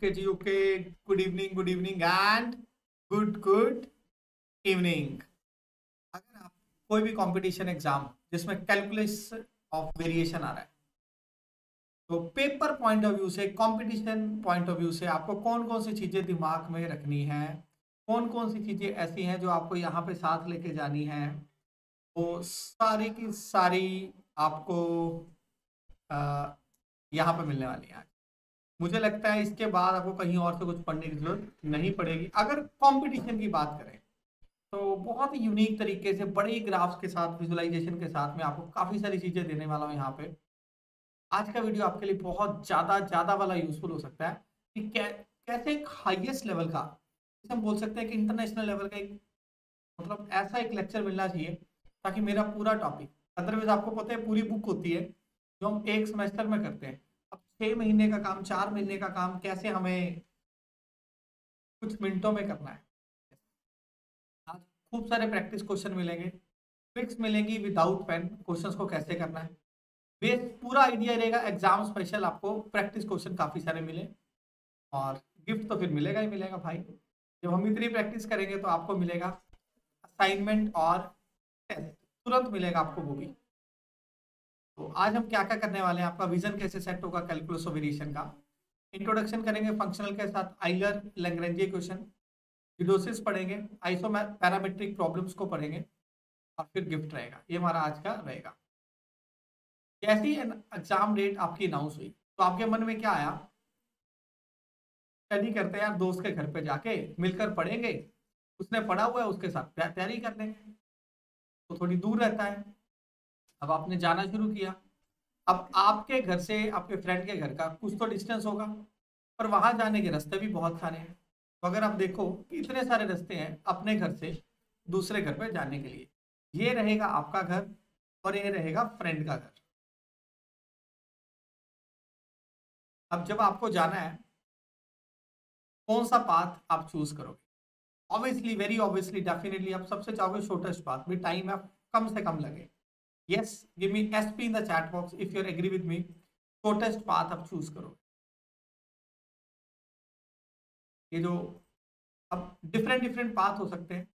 Okay ji, okay. Good evening good evening and good good evening अगर आप कोई भी कंपटीशन एग्ज़ाम जिसमें कैलकुलस ऑफ़ वेरिएशन आ रहा है तो पेपर पॉइंट ऑफ़ व्यू से कंपटीशन पॉइंट ऑफ़ व्यू से आपको कौन कौन सी चीज़ें दिमाग में रखनी है? कौन कौन सी चीज़ें ऐसी हैं जो आपको यहाँ पे साथ लेके जानी है? वो सारी की सारी आपको यहाँ पे मिलने वाली है मुझे लगता है इसके बाद आपको कहीं और से कुछ पढ़ने की ज़रूरत नहीं पड़ेगी। अगर कंपटीशन की बात करें तो बहुत ही यूनिक तरीके से बड़े ग्राफ्स के साथ विजुलाइजेशन के साथ में आपको काफ़ी सारी चीज़ें देने वाला हूँ यहाँ पे। आज का वीडियो आपके लिए बहुत ज़्यादा ज़्यादा वाला यूजफुल हो सकता है कि कै, कैसे एक हाईएस्ट लेवल का जैसे हम बोल सकते हैं कि इंटरनेशनल लेवल का एक मतलब ऐसा एक लेक्चर मिलना चाहिए ताकि मेरा पूरा टॉपिक अदरवाइज़ आपको पता है पूरी बुक होती है जो हम एक सेमेस्टर में करते हैं। छः महीने का काम, चार महीने का काम कैसे हमें कुछ मिनटों में करना है? आज खूब सारे प्रैक्टिस क्वेश्चन मिलेंगे। ट्रिक्स मिलेंगी विदाउट पेन क्वेश्चंस को कैसे करना है? बेस पूरा आइडिया रहेगा एग्ज़ाम स्पेशल आपको प्रैक्टिस क्वेश्चन काफ़ी सारे मिले। और गिफ्ट तो फिर मिलेगा ही मिलेगा भाई। जब हम इतनी प्रैक्टिस करेंगे तो आपको मिलेगा असाइनमेंट और टेस्ट तुरंत मिलेगा आपको वो भी। तो आज हम क्या क्या करने वाले हैं? आपका विजन कैसे सेट होगा कैलकुलस ऑफ़ वेरिएशन का? इंट्रोडक्शन करेंगे फंक्शनल के साथ आइलर लेंग्रेंजे क्वेश्चन विडोसिस पढ़ेंगे आइसो पैरामेट्रिक प्रॉब्लम्स को पढ़ेंगे, और फिर गिफ्ट रहेगा। ये हमारा आज का रहेगा। जैसी एग्ज़ाम डेट आपकी अनाउंस हुई? तो आपके मन में क्या आया? स्टडी करते हैं यार, दोस्त के घर पे जाके, मिलकर पढ़ेंगे। उसने पढ़ा हुआ है, उसके साथ तैयारी कर लेंगे। तो थोड़ी दूर रहता है। अब आपने जाना शुरू किया। अब आपके घर से आपके फ्रेंड के घर का कुछ तो डिस्टेंस होगा, पर वहाँ जाने के रास्ते भी बहुत सारे हैं। तो अगर आप देखो कि इतने सारे रास्ते हैं अपने घर से दूसरे घर पर जाने के लिए, ये रहेगा आपका घर और ये रहेगा फ्रेंड का घर। अब जब आपको जाना है, कौन सा पाथ आप चूज़ करोगे? ऑब्वियसली वेरी ऑब्वियसली डेफिनेटली आप सबसे चाहोगे शॉर्टेस्ट पाथ भी टाइम आप कम से कम लगे। Yes, give me sp in the chat box if you agree with me. Shortest path आप चूज़ करो. ये जो अब डिफरेंट डिफरेंट पाथ हो सकते हैं.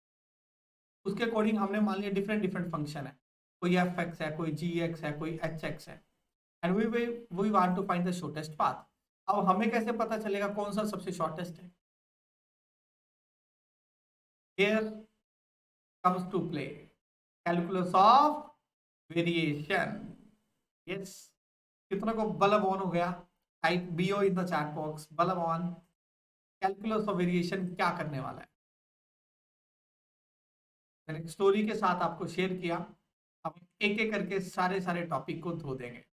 उसके अकॉर्डिंग हमने मान लिया डिफरेंट डिफरेंट फ़ंक्शन है. कोई एफ़ एक्स है, कोई जी एक्स है, कोई एच एक्स है. And we we we want to find the shortest path अब हमें कैसे पता चलेगा कौन सा सबसे शॉर्टेस्ट है? Here comes to play. Calculus of variation. Yes कितना को बलब ऑन हो गया? Type BO in the chat box bulb on calculus of variation क्या करने वाला है? मैंने स्टोरी के साथ आपको शेयर किया। अब एक एक करके सारे सारे टॉपिक को धो देंगे।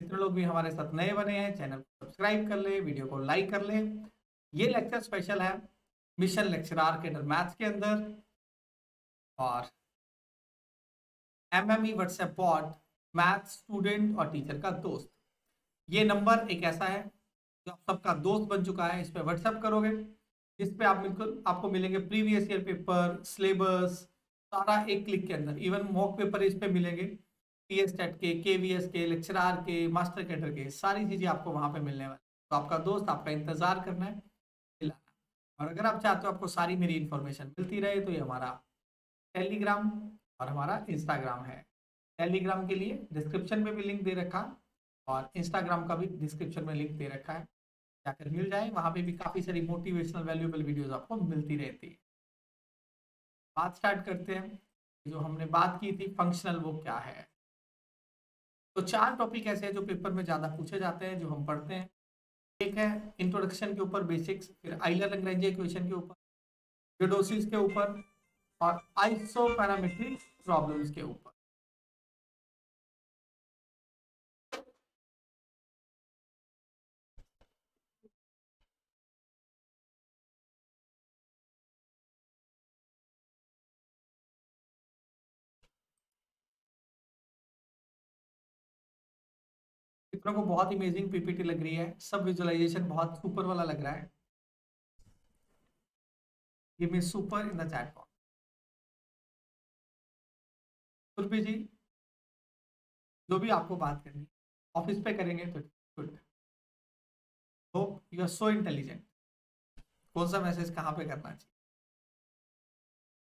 जितने लोग भी हमारे साथ नए बने हैं चैनल को सब्सक्राइब कर ले वीडियो को लाइक कर ले। ये लेक्चर स्पेशल है। मिशन लेक्चरार के अंदर मैथ्स के अंदर। और M M E WhatsApp bot math student और टीचर का दोस्त। ये नंबर एक ऐसा है जो आप सबका दोस्त बन चुका है, इस पर व्हाट्सएप करोगे, जिस पे आप बिल्कुल आपको मिलेंगे प्रीवियस ईयर पेपर सिलेबस सारा एक क्लिक के अंदर। इवन मॉक पेपर इस पे मिलेंगे। पी एस टेट के के वी एस के लेक्चरार के मास्टर कैडर के, सारी चीज़ें आपको वहाँ पे मिलने वाली तो आपका दोस्त आपका इंतज़ार करना है और अगर आप चाहते हो आपको सारी मेरी इन्फॉर्मेशन मिलती रहे तो ये हमारा टेलीग्राम और हमारा इंस्टाग्राम है। टेलीग्राम के लिए डिस्क्रिप्शन में भी लिंक दे रखा और इंस्टाग्राम का भी डिस्क्रिप्शन में लिंक दे रखा है। जाकर मिल जाए, वहाँ पे भी काफ़ी सारी मोटिवेशनल वैल्यूएबल वीडियोस आपको मिलती रहती है। बात स्टार्ट करते हैं। जो हमने बात की थी फंक्शनल वो क्या है? तो चार टॉपिक ऐसे हैं जो पेपर में ज़्यादा पूछे जाते हैं, जो हम पढ़ते हैं। एक है इंट्रोडक्शन के ऊपर बेसिक्स फिर आइलर लैंग्वेज इक्वेशन के ऊपर के ऊपर और आइसोपैरामेट्रिक प्रॉब्लम्स के ऊपर। को बहुत इमेजिंग पीपीटी लग रही है। सब विजुअलाइजेशन बहुत सुपर वाला लग रहा है। ये me super in the chat box Surabhi ji, जो भी आपको बात करनी ऑफ़िस पे करेंगे तो good hope you are so intelligent कौन सा मैसेज कहाँ पे करना चाहिए?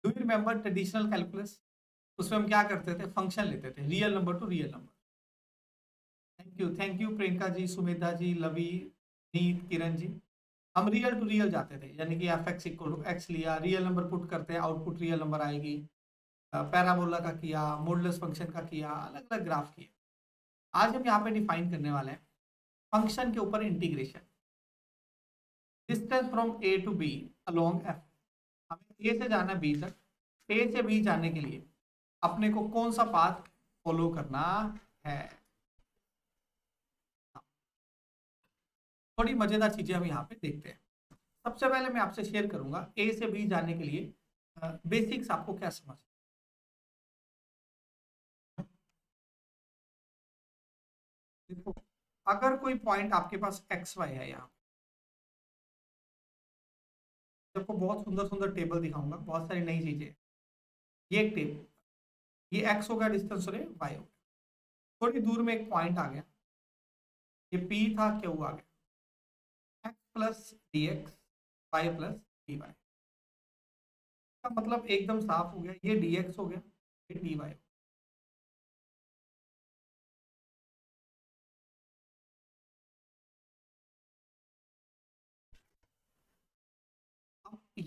Do you remember traditional calculus उसमें हम क्या करते थे? फ़ंक्शन लेते थे. Real number to real number thank you thank you Priyanka ji Sumedha ji, Lavi, Neet, Kiran जी. हम रियल टू रियल जाते थे. यानी कि f x equal to x लिया रियल नंबर पुट करते हैं आउटपुट रियल नंबर आएगी. पैराबोला का किया, मोडलेस फ़ंक्शन का किया अलग अलग ग्राफ किए। आज हम यहाँ पे डिफाइन करने वाले हैं फ़ंक्शन के ऊपर integration. Distance from a to b along f. हमें ए से जाना बी तक। ए से बी जाने के लिए अपने को कौन सा पाथ फॉलो करना है? थोड़ी मज़ेदार चीज़ें हम यहाँ पे देखते हैं। सबसे पहले मैं आपसे शेयर करूँगा ए से बी जाने के लिए बेसिक्स आपको क्या समझ देखो, अगर कोई पॉइंट आपके पास एक्स वाई है यहाँ आपको बहुत सुंदर सुंदर टेबल दिखाऊँगा, बहुत सारी नई चीज़ें। ये एक टेबल ये एक्स हो गया डिस्टेंस और वाई हो थोड़ी दूर में एक पॉइंट आ गया। ये पी था क्यू आ गया। X plus d x y plus d y मतलब एकदम साफ़ हो गया। ये डी एक्स हो गया, ये डी वाई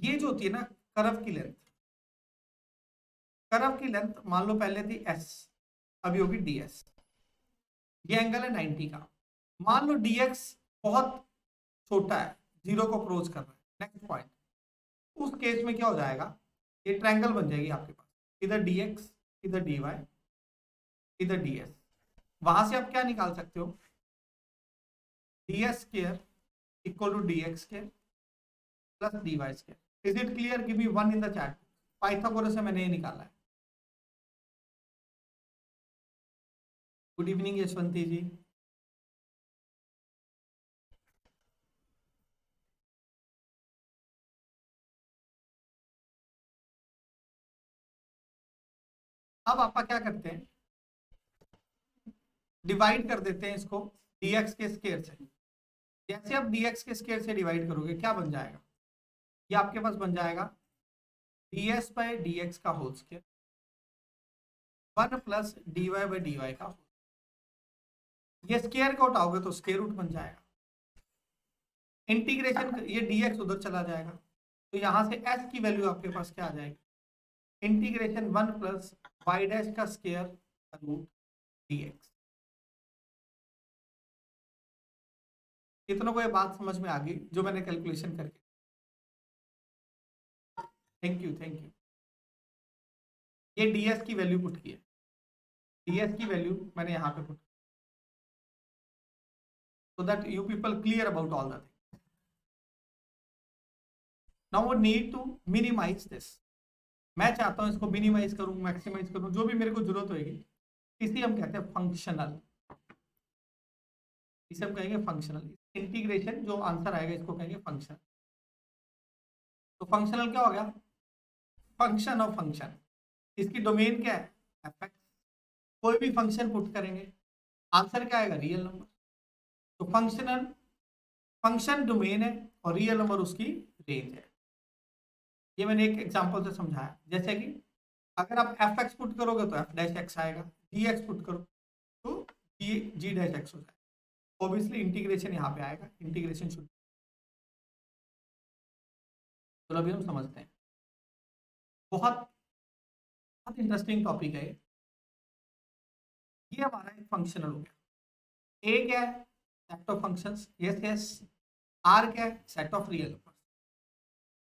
ये जो होती है ना करव की लेंथ करव की लेंथ मान लो पहले थी एस अभी होगी डी एस ये एंगल है 90 का। मान लो एक्स बहुत छोटा है ज़ीरो को अप्रोच कर रहा है। नेक्स्ट पॉइंट उस केस में क्या हो जाएगा? ये ट्रायंगल बन जाएगी आपके पास। इधर एक्स इधर वाई इधर एस वहाँ से आप क्या निकाल सकते हो? D s square equal to d x square plus d y square is it clear give me one in the chat Pythagoras से मैंने ये निकाला है। गुड इवनिंग यशवंती जी अब आप क्या करते हैं? डिवाइड कर देते हैं इसको। Dx के स्केयर से। जैसे आप dx के स्केयर से डिवाइड करोगे, क्या बन जाएगा? ये आपके पास बन जाएगा d s by d x का whole square one plus d y by d y का होल ये स्केयर को उठाओगे तो स्केयर रूट बन जाएगा। इंटीग्रेशन ये डी एक्स उधर चला जाएगा। तो यहाँ से एस की वैल्यू आपके पास क्या आ जाएगी? Integration one plus y dash का स्केयर रूट डी एक्स कितनों को ये बात समझ में आ गई, जो मैंने कैलकुलेशन करके। थैंक यू थैंक यू ये डीएस की वैल्यू पुट की है। डीएस की वैल्यू मैंने यहाँ पे put so that you people clear about all the things. Now we need to minimize this. मैं चाहता हूँ इसको मिनिमाइज करूँ मैक्सिमाइज करूँ, जो भी मेरे को ज़रूरत होगी इसी हम कहते हैं फंक्शनल इसे हम कहेंगे फंक्शनल इंटीग्रेशन जो आंसर आएगा, इसको कहेंगे फ़ंक्शन तो फंक्शनल क्या हो गया? फ़ंक्शन ऑफ़ फ़ंक्शन इसकी डोमेन क्या है? एफ़ कोई भी फ़ंक्शन पुट करेंगे। आंसर क्या आएगा? रियल नंबर तो फंक्शनल फ़ंक्शन डोमेन है और रियल नंबर उसकी रेंज है। ये मैंने एक एग्जांपल से समझाया। जैसे कि अगर आप एफ़ एक्स पुट करोगे तो एफ़ डैश एक्स आएगा। जी एक्स पुट करो तो जी जी डैश एक्स हो जाएगा। ऑब्वियसली इंटीग्रेशन यहाँ पे आएगा। इंटीग्रेशन शुड चलो अभी हम समझते हैं। बहुत बहुत इंटरेस्टिंग टॉपिक है ये। हमारा एक फंक्शनल हो गया। ए क्या है? Set of functions yes yes r क्या है? सेट ऑफ़ रियल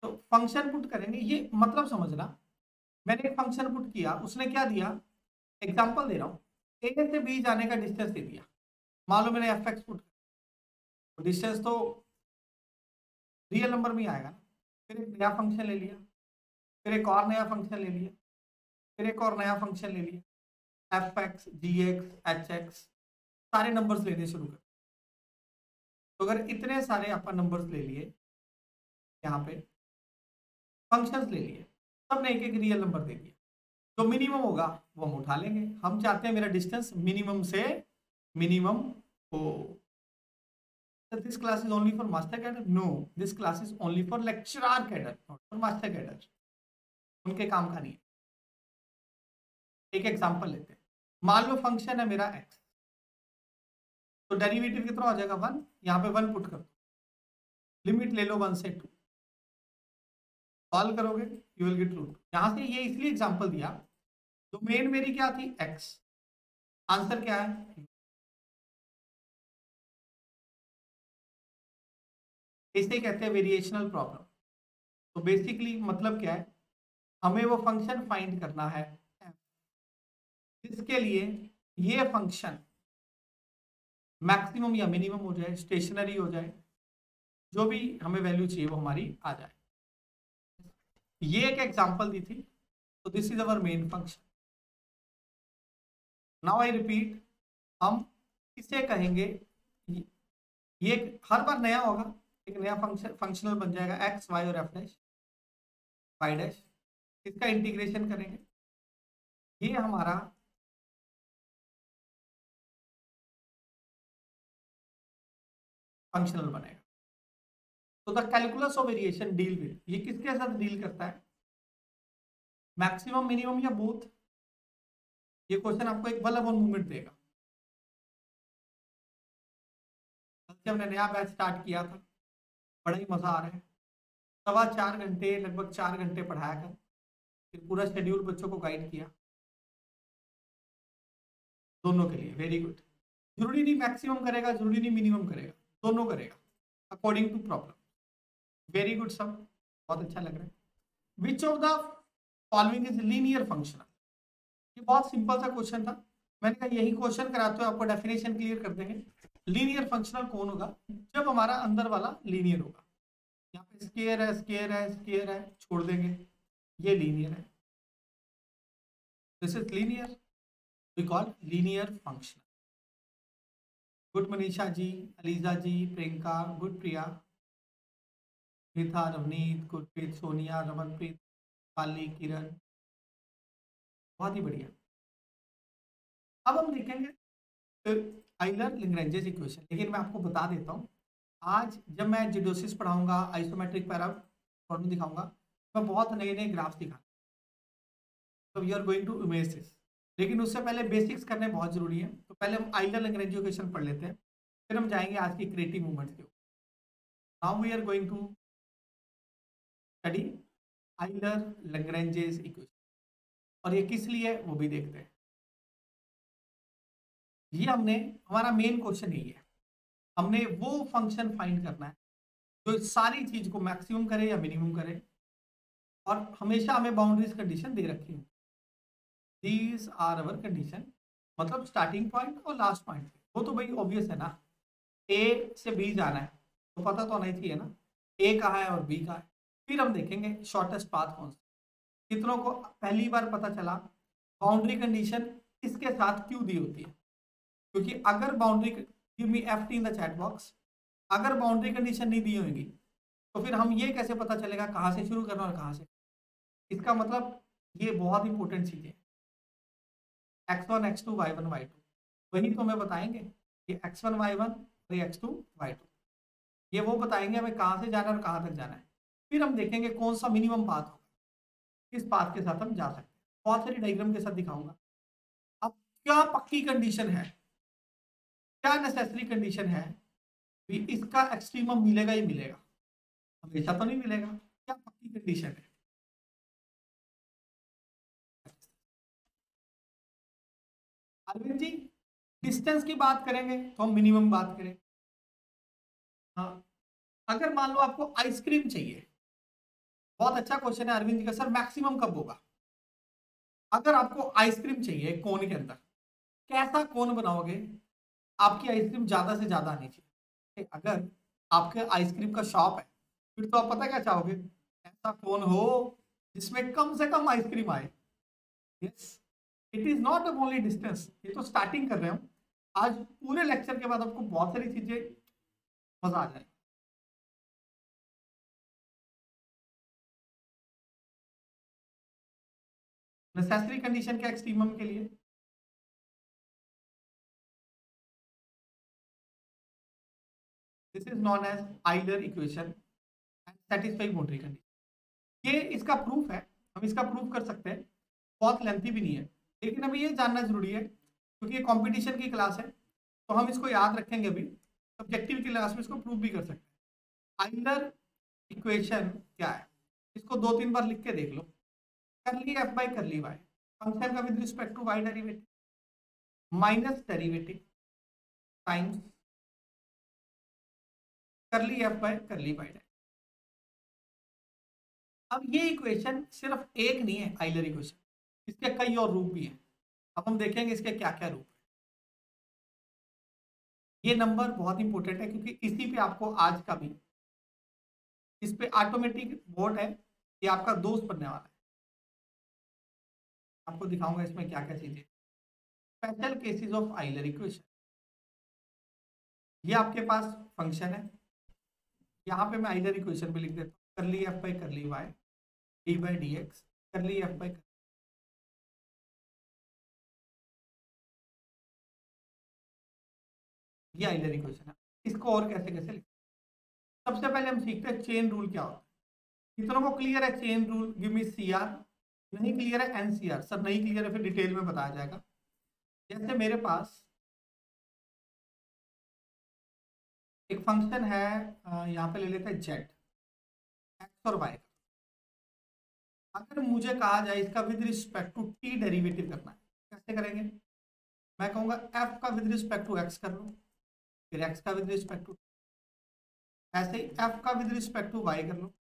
तो फ़ंक्शन पुट करेंगे। ये मतलब समझना, मैंने एक फ़ंक्शन पुट किया, उसने क्या दिया? एग्जांपल दे रहा हूँ। ए से बी जाने का डिस्टेंस दे दिया। मान लो मैंने एफ़ एक्स पुट तो डिस्टेंस तो रियल नंबर में आएगा फिर एक नया फ़ंक्शन ले लिया। फिर एक और नया फ़ंक्शन ले लिया फिर एक और नया फ़ंक्शन ले लिया f x g x h x सारे नंबर्स लेने शुरू कर। तो अगर इतने सारे अपन नंबर्स ले लिए, यहाँ पे फ़ंक्शंस ले लिए सबने एक एक रियल नंबर दे दिया। जो मिनिमम होगा, वो हम उठा लेंगे। हम चाहते हैं मेरा डिस्टेंस मिनिमम से मिनिमम हो। This class is only for master cadre no this class is only for lecturer cadre for master cadre उनके काम का नहीं है। एक एग्जांपल लेते हैं। मान लो फ़ंक्शन है मेरा एक्स तो डेरिवेटिव कितना हो जाएगा? वन यहाँ पे वन पुट कर दो। लिमिट ले लो वन से टू सॉल्व करोगे यू विल गेट रूट यहाँ से ये इसलिए एग्जांपल दिया डोमेन मेरी क्या थी? एक्स आंसर क्या है? इसे कहते हैं वेरिएशनल प्रॉब्लम तो बेसिकली मतलब क्या है? हमें वो फ़ंक्शन फाइंड करना है। इसके लिए ये फ़ंक्शन मैक्सिमम या मिनिमम हो जाए स्टेशनरी हो जाए, जो भी हमें वैल्यू चाहिए वो हमारी आ जाए। ये एक एग्जांपल दी थी तो this is our main function now I repeat हम इसे कहेंगे, ये हर बार नया होगा, एक नया फ़ंक्शन फंक्शनल बन जाएगा एक्स वाई और एफ़ डैश वाई डैश इसका इंटीग्रेशन करेंगे? ये हमारा फंक्शनल बनेगा। तो the calculus of variation deal with ये किसके साथ डील करता है? मैक्सिमम मिनिमम या बोथ ये क्वेश्चन आपको एक बल वन मूवमेंट देगा। हमने नया बैच स्टार्ट किया था। बड़ा ही मज़ा आ रहा है। सवा चार घंटे, लगभग चार घंटे पढ़ाया कर फिर पूरा शेड्यूल बच्चों को गाइड किया। दोनों के लिए वेरी गुड ज़रूरी नहीं मैक्सिमम करेगा, ज़रूरी नहीं मिनिमम करेगा, दोनों करेगा according to problem very good सब बहुत अच्छा लग रहा है। Which of the following is linear functional ये बहुत सिंपल सा क्वेश्चन था। मैंने कहा, यही क्वेश्चन कराते हो, आपको डेफिनेशन क्लियर कर देंगे। लीनियर फंक्शनल कौन होगा? जब हमारा अंदर वाला लीनियर होगा। यहाँ पे स्केयर है स्केयर है स्केयर है, छोड़ देंगे। ये लीनियर है। This is linear we call linear function good Manisha ji Alija ji Priyanka good Priya Mitha Ravneet Gurpreet Sonia Ramanpreet Pali Kiran बहुत ही बढ़िया। अब हम देखेंगे आइलर लिंग्रेंजेस इक्वेशन लेकिन मैं आपको बता देता हूँ, आज जब मैं जिडोसिस पढ़ाऊँगा आइसोमेट्रिक पैरा फॉर्म दिखाऊँगा मैं बहुत नए नए ग्राफ्स दिखा तो you are going to image लेकिन उससे पहले बेसिक्स करने बहुत ज़रूरी है। तो पहले हम आइलर लैंग्वेज एजुकेशन पढ़ लेते हैं। फिर हम जाएँगे आज की क्रिएटिव मूवमेंट्स के ऊपर। Now we are going to study Euler Lagrange's equation और ये किस लिए वो भी देखते हैं। ये हमने, हमारा मेन क्वेश्चन यही है। हमने वो फ़ंक्शन फाइंड करना है, जो सारी चीज़ को मैक्सिमम करे या मिनिमम करे। और हमेशा हमें बाउंड्रीज कंडीशन दे रखी हूँ। दीज आर अवर कंडीशन मतलब स्टार्टिंग पॉइंट और लास्ट पॉइंट वो तो भाई ऑब्वियस है ना। ए से बी जाना है तो पता तो नहीं चाहिए ना। ए कहा है और बी का है? फिर हम देखेंगे शॉर्टेस्ट पाथ कौन सा। कितनों को पहली बार पता चला बाउंड्री कंडीशन इसके साथ क्यों दी होती है? क्योंकि अगर boundary give me f t in the chat box अगर बाउंड्री कंडीशन नहीं दी होगी तो फिर हम ये कैसे पता चलेगा कहाँ से शुरू करना और कहाँ से? इसका मतलब ये बहुत इंपॉर्टेंट चीज़ है। X one x two y one y two वही तो हमें बताएँगे कि एक्स वन वाई वन और एक्स टू वाई टू ये वो बताएँगे हमें कहाँ से जाना है और कहाँ तक जाना है। फिर हम देखेंगे कौन सा मिनिमम पाथ होगा। किस पाथ के साथ हम जा सकते हैं। बहुत सारी डाइग्राम के साथ दिखाऊँगा। अब क्या पक्की कंडीशन है? क्या नेसेसरी कंडीशन है? भी इसका एक्सट्रीमम मिलेगा ही मिलेगा। हमेशा तो नहीं मिलेगा। क्या पक्की कंडीशन है? अरविंद जी डिस्टेंस की बात करेंगे तो हम मिनिमम बात करें। हाँ अगर मान लो आपको आइसक्रीम चाहिए, बहुत अच्छा क्वेश्चन है अरविंद जी का सर मैक्सिमम कब होगा? अगर आपको आइसक्रीम चाहिए कोन के अंदर, कैसा कोन बनाओगे, आपकी आइसक्रीम ज़्यादा से ज़्यादा आनी चाहिए। अगर आपके आइसक्रीम का शॉप है, फिर तो आप पता क्या चाहोगे? ऐसा कोन हो जिसमें कम से कम आइसक्रीम आए। Yes it is not only distance ये तो स्टार्टिंग कर रहे हो आज पूरे लेक्चर के बाद आपको बहुत सारी चीज़ें मज़ा आ जाए नेसेसरी कंडीशन क्या एक्सट्रीमम के लिए? This is known as Euler equation and satisfy boundary condition ये इसका प्रूफ है। हम इसका प्रूफ कर सकते हैं। बहुत लेंथी भी नहीं है। लेकिन अभी ये जानना ज़रूरी है, क्योंकि ये कंपटीशन की क्लास है तो हम इसको याद रखेंगे अभी सब्जेक्टिव की क्लास में इसको प्रूफ भी कर सकते हैं। आइलर इक्वेशन क्या है? इसको दो तीन बार लिख के देख लो। कर ली f by curly y function का with respect to y derivative minus derivative times curly f by कर ली वाई अब ये इक्वेशन सिर्फ़ एक नहीं है आइलर इक्वेशन इसके कई और रूप भी हैं। अब हम देखेंगे इसके क्या क्या रूप ये नंबर बहुत इंपॉर्टेंट है क्योंकि इसी पे आपको आज का भी इस पे ऑटोमेटिक बोर्ड है, ये आपका दोस्त बनने वाला है। आपको दिखाऊँगा इसमें क्या क्या चीज़ें special cases of Euler equation ये आपके पास फ़ंक्शन है। यहाँ पे मैं आइलर इक्वेशन भी लिख देता हूँ। कर ली f by curly y d by d x curly f by कर ये आइलर इक्वेशन है इसको और कैसे कैसे सबसे पहले हम सीखते हैं चेन रूल क्या होता है। कितनों को क्लियर है chain rule give me C R नहीं क्लियर है एन सी आर सब नहीं क्लियर है, फिर डिटेल में बताया जाएगा। जैसे मेरे पास एक फ़ंक्शन है यहाँ पे ले लेते हैं जेड एक्स और वाई अगर मुझे कहा जाए इसका with respect to t derivative करना है, कैसे करेंगे? मैं कहूँगा एफ़ का विद रिस्पेक्ट टू एक्स कर लो। फिर एक्स का विद रिस्पेक्ट टू ऐसे ही एफ़ का विद रिस्पेक्ट टू वाई कर लो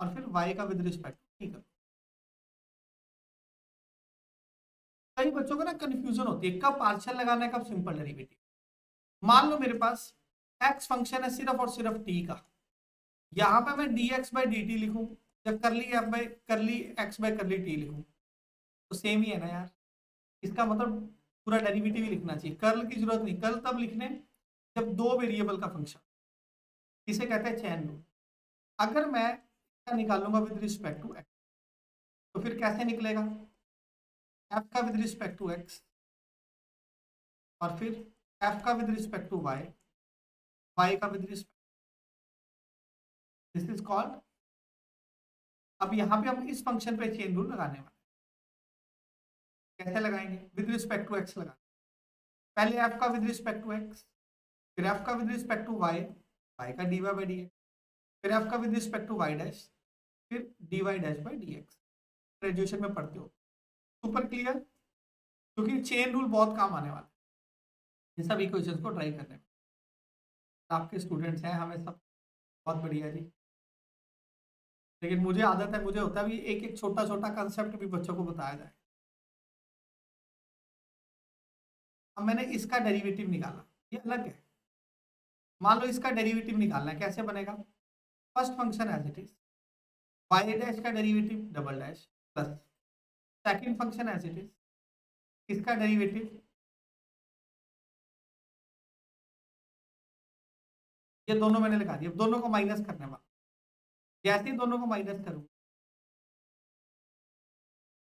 और फिर वाई का विद रिस्पेक्ट टू टी कर लो। कई बच्चों को ना कंफ्यूजन होती है कब पार्शियल लगाना है कब सिंपल डेरिवेटिव मान लो मेरे पास एक्स फ़ंक्शन है सिर्फ़ और सिर्फ़ टी का। यहाँ पे मैं d x by d t लिखूं, जब curly f by curly x by curly t लिखूं तो सेम ही है ना यार। इसका मतलब पूरा डेरिवेटिव ही लिखना चाहिए। कर्ल की ज़रूरत नहीं कर्ल तब लिखने जब दो वेरिएबल का फ़ंक्शन इसे कहते हैं चैन रूल अगर मैं निकालूँगा विद रिस्पेक्ट टू एक्स तो फिर कैसे निकलेगा? एफ़ का विद रिस्पेक्ट टू एक्स और फिर एफ़ का with respect to y y का with respect this is called अब यहाँ पे हम इस फ़ंक्शन पे चेन रूल लगाने वाले कैसे लगाएँगे? विद रिस्पेक्ट टू एक्स लगा पहले एफ़ का विद रिस्पेक्ट टू एक्स फिर एफ़ का with respect to y y का d y by d x फिर एफ़ का with respect to y dash फिर d y dash by d x graduation में पढ़ते हो। सुपर क्लियर क्योंकि चेन रूल बहुत काम आने वाला है। इन सब इक्वेशंस को ट्राई करने में। आपके स्टूडेंट्स हैं, हमें सब। बहुत बढ़िया जी। लेकिन मुझे आदत है, मुझे होता है भी एक एक छोटा छोटा कंसेप्ट भी बच्चों को बताया जाए। अब मैंने इसका डेरिवेटिव निकाला। ये अलग है। मान लो इसका डेरिवेटिव निकालना है, कैसे बनेगा? First function as it is y dash का derivative double dash plus second function as it is इसका डेरिवेटिव ये दोनों मैंने लिखा दिया। दोनों को माइनस करने वाला। जैसे ही दोनों को माइनस करूँ,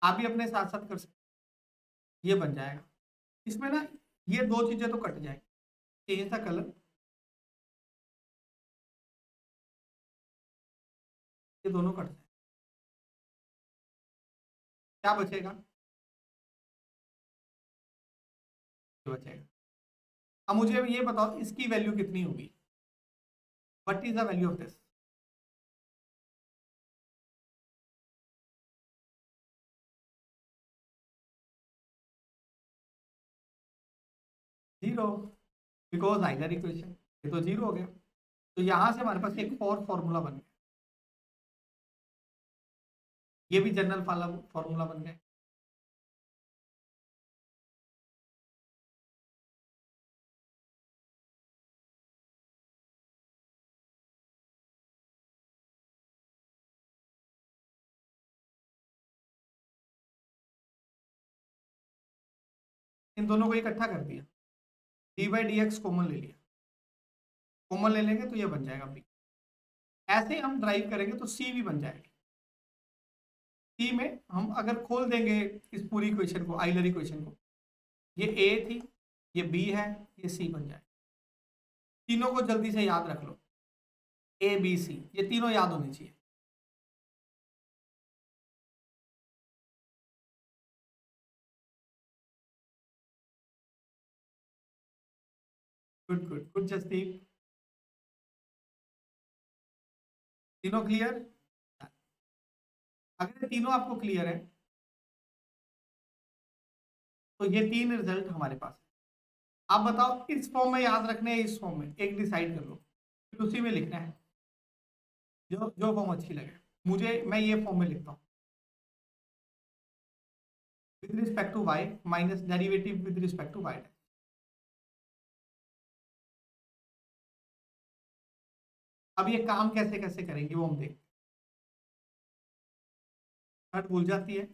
आप भी अपने साथ साथ कर सकते ये बन जाएगा। इसमें ना ये दो चीज़ें तो कट जाएँगी। चेंज द कलर ये दोनों कट जाए क्या बचेगा? बचेगा। अब मुझे ये बताओ, इसकी वैल्यू कितनी होगी? What is the value of this zero because Euler equation ये तो ज़ीरो हो गया। तो यहाँ से हमारे पास एक और फॉर्मूला बन गया। ये भी जनरल फॉर्मूला बन गए। इन दोनों को इकट्ठा कर दिया। D by d x common ले लिया। कॉमन ले लेंगे तो ये बन जाएगा बी ऐसे हम ड्राइव करेंगे तो सी भी बन जाएगी। सी में हम अगर खोल देंगे इस पूरी इक्वेशन को, आइलर इक्वेशन को, ये ए थी, ये बी है, ये सी बन जाए। तीनों को जल्दी से याद रख लो। ए बी सी ये तीनों याद होनी चाहिए। गुड गुड गुड जसदीप तीनों क्लियर अगर तीनों आपको क्लियर है तो ये तीन रिज़ल्ट हमारे पास है। आप बताओ, इस फॉर्म में याद रखने है, इस फॉर्म में? एक डिसाइड कर लो। फिर उसी में लिखना है। जो जो फॉर्म अच्छी लगे। मुझे, मैं ये फॉर्म में लिखता हूँ। With respect to y minus derivative with respect to y अब ये काम कैसे कैसे करेंगे, वो हम देखते हैं भूल जाती है।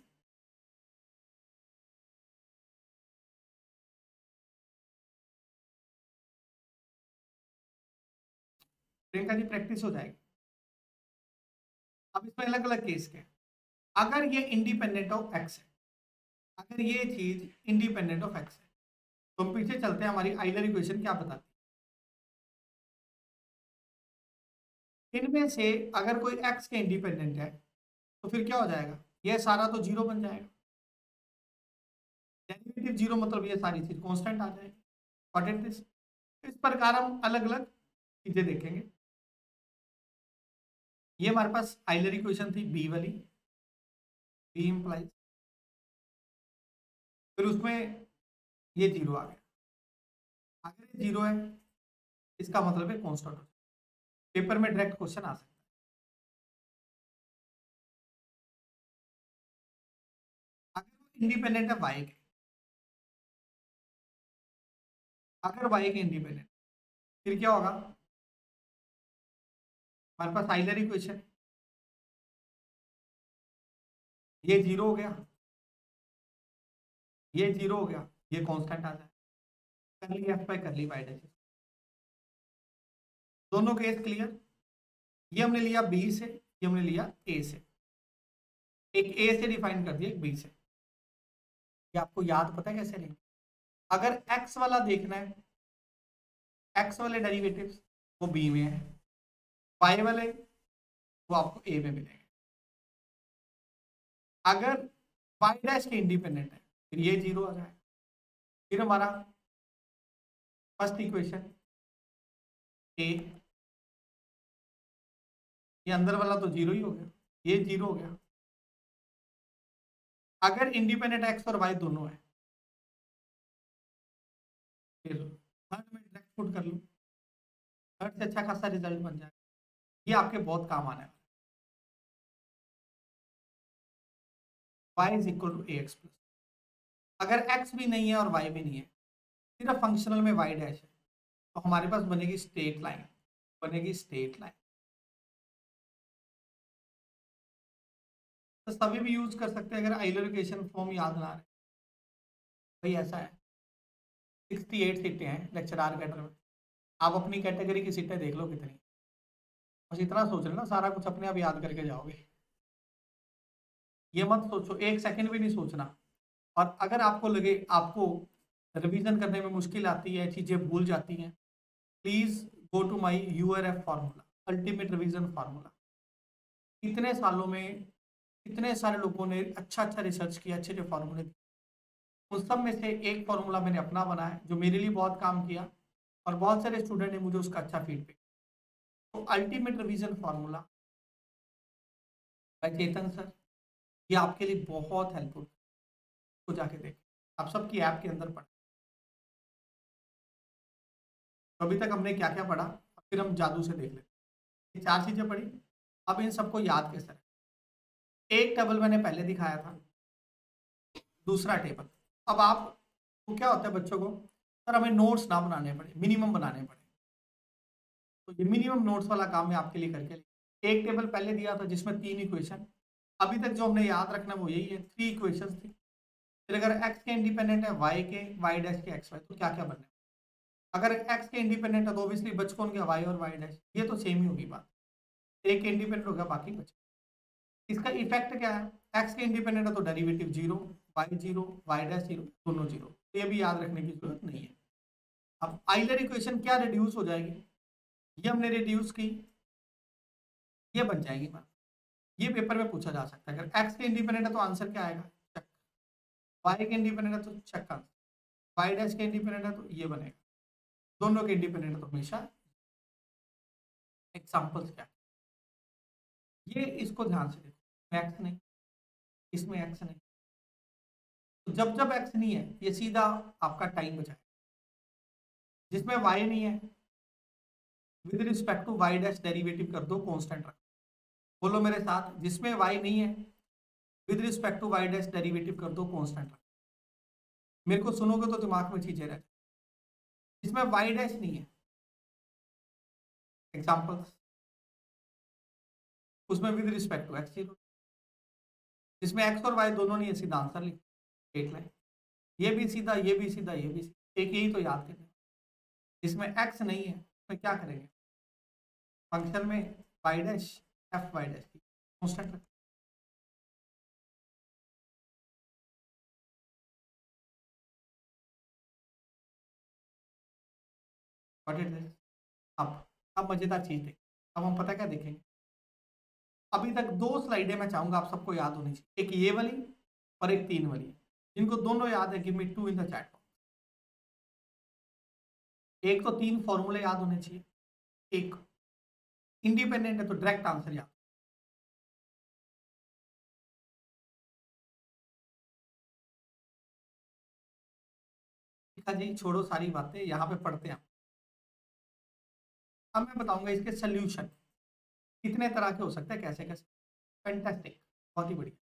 प्रियंका जी प्रैक्टिस हो जाएगी। अब इसमें अलग अलग केस के अगर ये इंडिपेंडेंट ऑफ़ एक्स है, अगर ये चीज़ इंडिपेंडेंट ऑफ़ एक्स है तो हम पीछे चलते हैं हमारी आइलर इक्वेशन क्या बताती इनमें से अगर कोई एक्स के इंडिपेंडेंट है तो फिर क्या हो जाएगा? ये सारा तो ज़ीरो बन जाएगा। डेरिवेटिव ज़ीरो मतलब ये सारी चीज़ कांस्टेंट आ जाएगी। इस प्रकार हम अलग अलग चीज़ें देखेंगे। ये हमारे पास आइलर इक्वेशन थी बी वाली। बी इम्प्लाइज फिर उसमें ये ज़ीरो आ गया। अगर ये ज़ीरो है, इसका मतलब है कॉन्स्टेंट पेपर में डायरेक्ट क्वेश्चन आ सकता इंडिपेंडेंट है वाई के। अगर वाई के इंडिपेंडेंट फिर क्या होगा? हमारे पास आइलर इक्वेशन। ये ज़ीरो हो गया। ये ज़ीरो हो गया। ये कांस्टेंट आ जाए। कर ली f by curly y dash दोनों केस क्लियर ये हमने लिया बी से, ये हमने लिया ए से। एक ए से डिफाइन कर दिया, एक बी से। ये आपको याद पता है कैसे नहीं अगर एक्स वाला देखना है एक्स वाले डेरिवेटिव्स वो बी में है वाई वाले, वो आपको ए में मिलेंगे। अगर वाई डैश के इंडिपेंडेंट है, फिर ये ज़ीरो आ जाए। फिर हमारा फ़र्स्ट इक्वेशन ए ये अंदर वाला तो ज़ीरो ही हो गया, ये ज़ीरो हो गया। अगर इंडिपेंडेंट एक्स और वाई दोनों है। थर्ड में डायरेक्ट पुट कर लो। थर्ड से अच्छा खासा रिज़ल्ट बन जाए। ये आपके बहुत काम आने वाला y is equal to a x plus अगर एक्स भी नहीं है और वाई भी नहीं है, सिर्फ़ फंक्शनल में वाई डैश है तो हमारे पास बनेगी स्टेट लाइन बनेगी स्टेट लाइन तो सभी भी यूज़ कर सकते हैं, अगर आइलोकेशन फॉर्म याद ना रहे। भाई ऐसा है। सिक्सटी एट सीटें हैं लेक्चर आर कैटर में। आप अपनी कैटेगरी की सीटें देख लो कितनी। बस इतना सोच लेना, सारा कुछ अपने आप याद करके जाओगे। ये मत सोचो, एक सेकंड भी नहीं सोचना। और अगर आपको लगे, आपको रिवीजन करने में मुश्किल आती है, चीज़ें भूल जाती हैं please go to my U R F formula ultimate revision formula इतने सालों में इतने सारे लोगों ने अच्छा अच्छा रिसर्च किया अच्छे अच्छे फार्मूले उन सब में से एक फार्मूला मैंने अपना बनाया जो मेरे लिए बहुत काम किया और बहुत सारे स्टूडेंट ने मुझे उसका अच्छा फीडबैक तो ultimate revision formula Chetan sir, ये आपके लिए बहुत हेल्पफुल तो जाके देख। आप सबकी ऐप के अंदर पढ़। तो अभी तक हमने क्या क्या पढ़ा, फिर हम जादू से देख लेते चार चीज़ें पढ़ी। अब इन सबको याद कैसे एक टेबल मैंने पहले दिखाया था, दूसरा टेबल। अब आप को क्या होता है बच्चों को? सर, हमें नोट्स ना बनाने पड़े मिनिमम बनाने पड़े। तो ये मिनिमम नोट्स वाला काम मैं आपके लिए करके एक टेबल पहले दिया था जिसमें तीन इक्वेशन अभी तक जो हमने याद रखना है वो यही है थ्री इक्वेशन थी। फिर अगर एक्स के इंडिपेंडेंट है वाई के वाई डैश के एक्स वाई तो क्या क्या बनने अगर एक्स के इंडिपेंडेंट है तो ऑब्वियसली बच कौन गया? वाई और वाई डैश ये तो सेम ही होगी बात। एक इंडिपेंडेंट हो गया, बाकी बच इसका इफ़ेक्ट क्या है? एक्स के इंडिपेंडेंट है तो derivative zero y zero y dash zero दोनों ज़ीरो तो ये भी याद रखने की ज़रूरत नहीं है। अब आइलर इक्वेशन क्या रिड्यूस हो जाएगी? ये हमने रिड्यूस की। ये बन जाएगी मान। ये पेपर में पूछा जा सकता है। अगर एक्स के इंडिपेंडेंट है तो आंसर क्या आएगा? चक वाई के इंडिपेंडेंट है तो चक वाई डैश के इंडिपेंडेंट है तो ये बनेगा। दोनों के इंडिपेंडेंट तो हमेशा एग्जाम्पल्स क्या ये इसको ध्यान से एक्स नहीं, इसमें एक्स नहीं। तो जब जब एक्स नहीं है, ये सीधा आपका टाइम बचाए जिसमें वाई नहीं है with respect to y dash derivative कर दो कांस्टेंट रख। बोलो मेरे साथ, जिसमें वाई नहीं है with respect to y dash derivative कर दो कांस्टेंट रख। मेरे को सुनोगे तो दिमाग में चीज़ें रहती जिसमें वाई डैश नहीं है एग्जाम्पल्स उसमें with respect to x zero जिसमें एक्स और वाई दोनों ने सीधा आंसर लिख देख लें ये भी सीधा, ये भी सीधा, ये भी सीधा। एक यही तो याद करें इसमें एक्स नहीं है उसमें क्या करेंगे? फ़ंक्शन में y dash f y dash constant रखें अब अब मज़ेदार चीज़ देखें। अब हम पता क्या देखेंगे? अभी तक दो स्लाइडें मैं चाहूँगा आप सबको याद होनी चाहिए। एक ये वाली और एक तीन वाली। जिनको दोनों याद है give me two in the chat एक तो तीन फॉर्मूले याद होने चाहिए। एक इंडिपेंडेंट है तो डायरेक्ट आंसर याद। जी छोड़ो सारी बातें, यहाँ पे पढ़ते हैं अब मैं बताऊँगा इसके सोल्यूशन कितने तरह के हो सकते हैं, कैसे कैसे? फैंटास्टिक बहुत ही बढ़िया।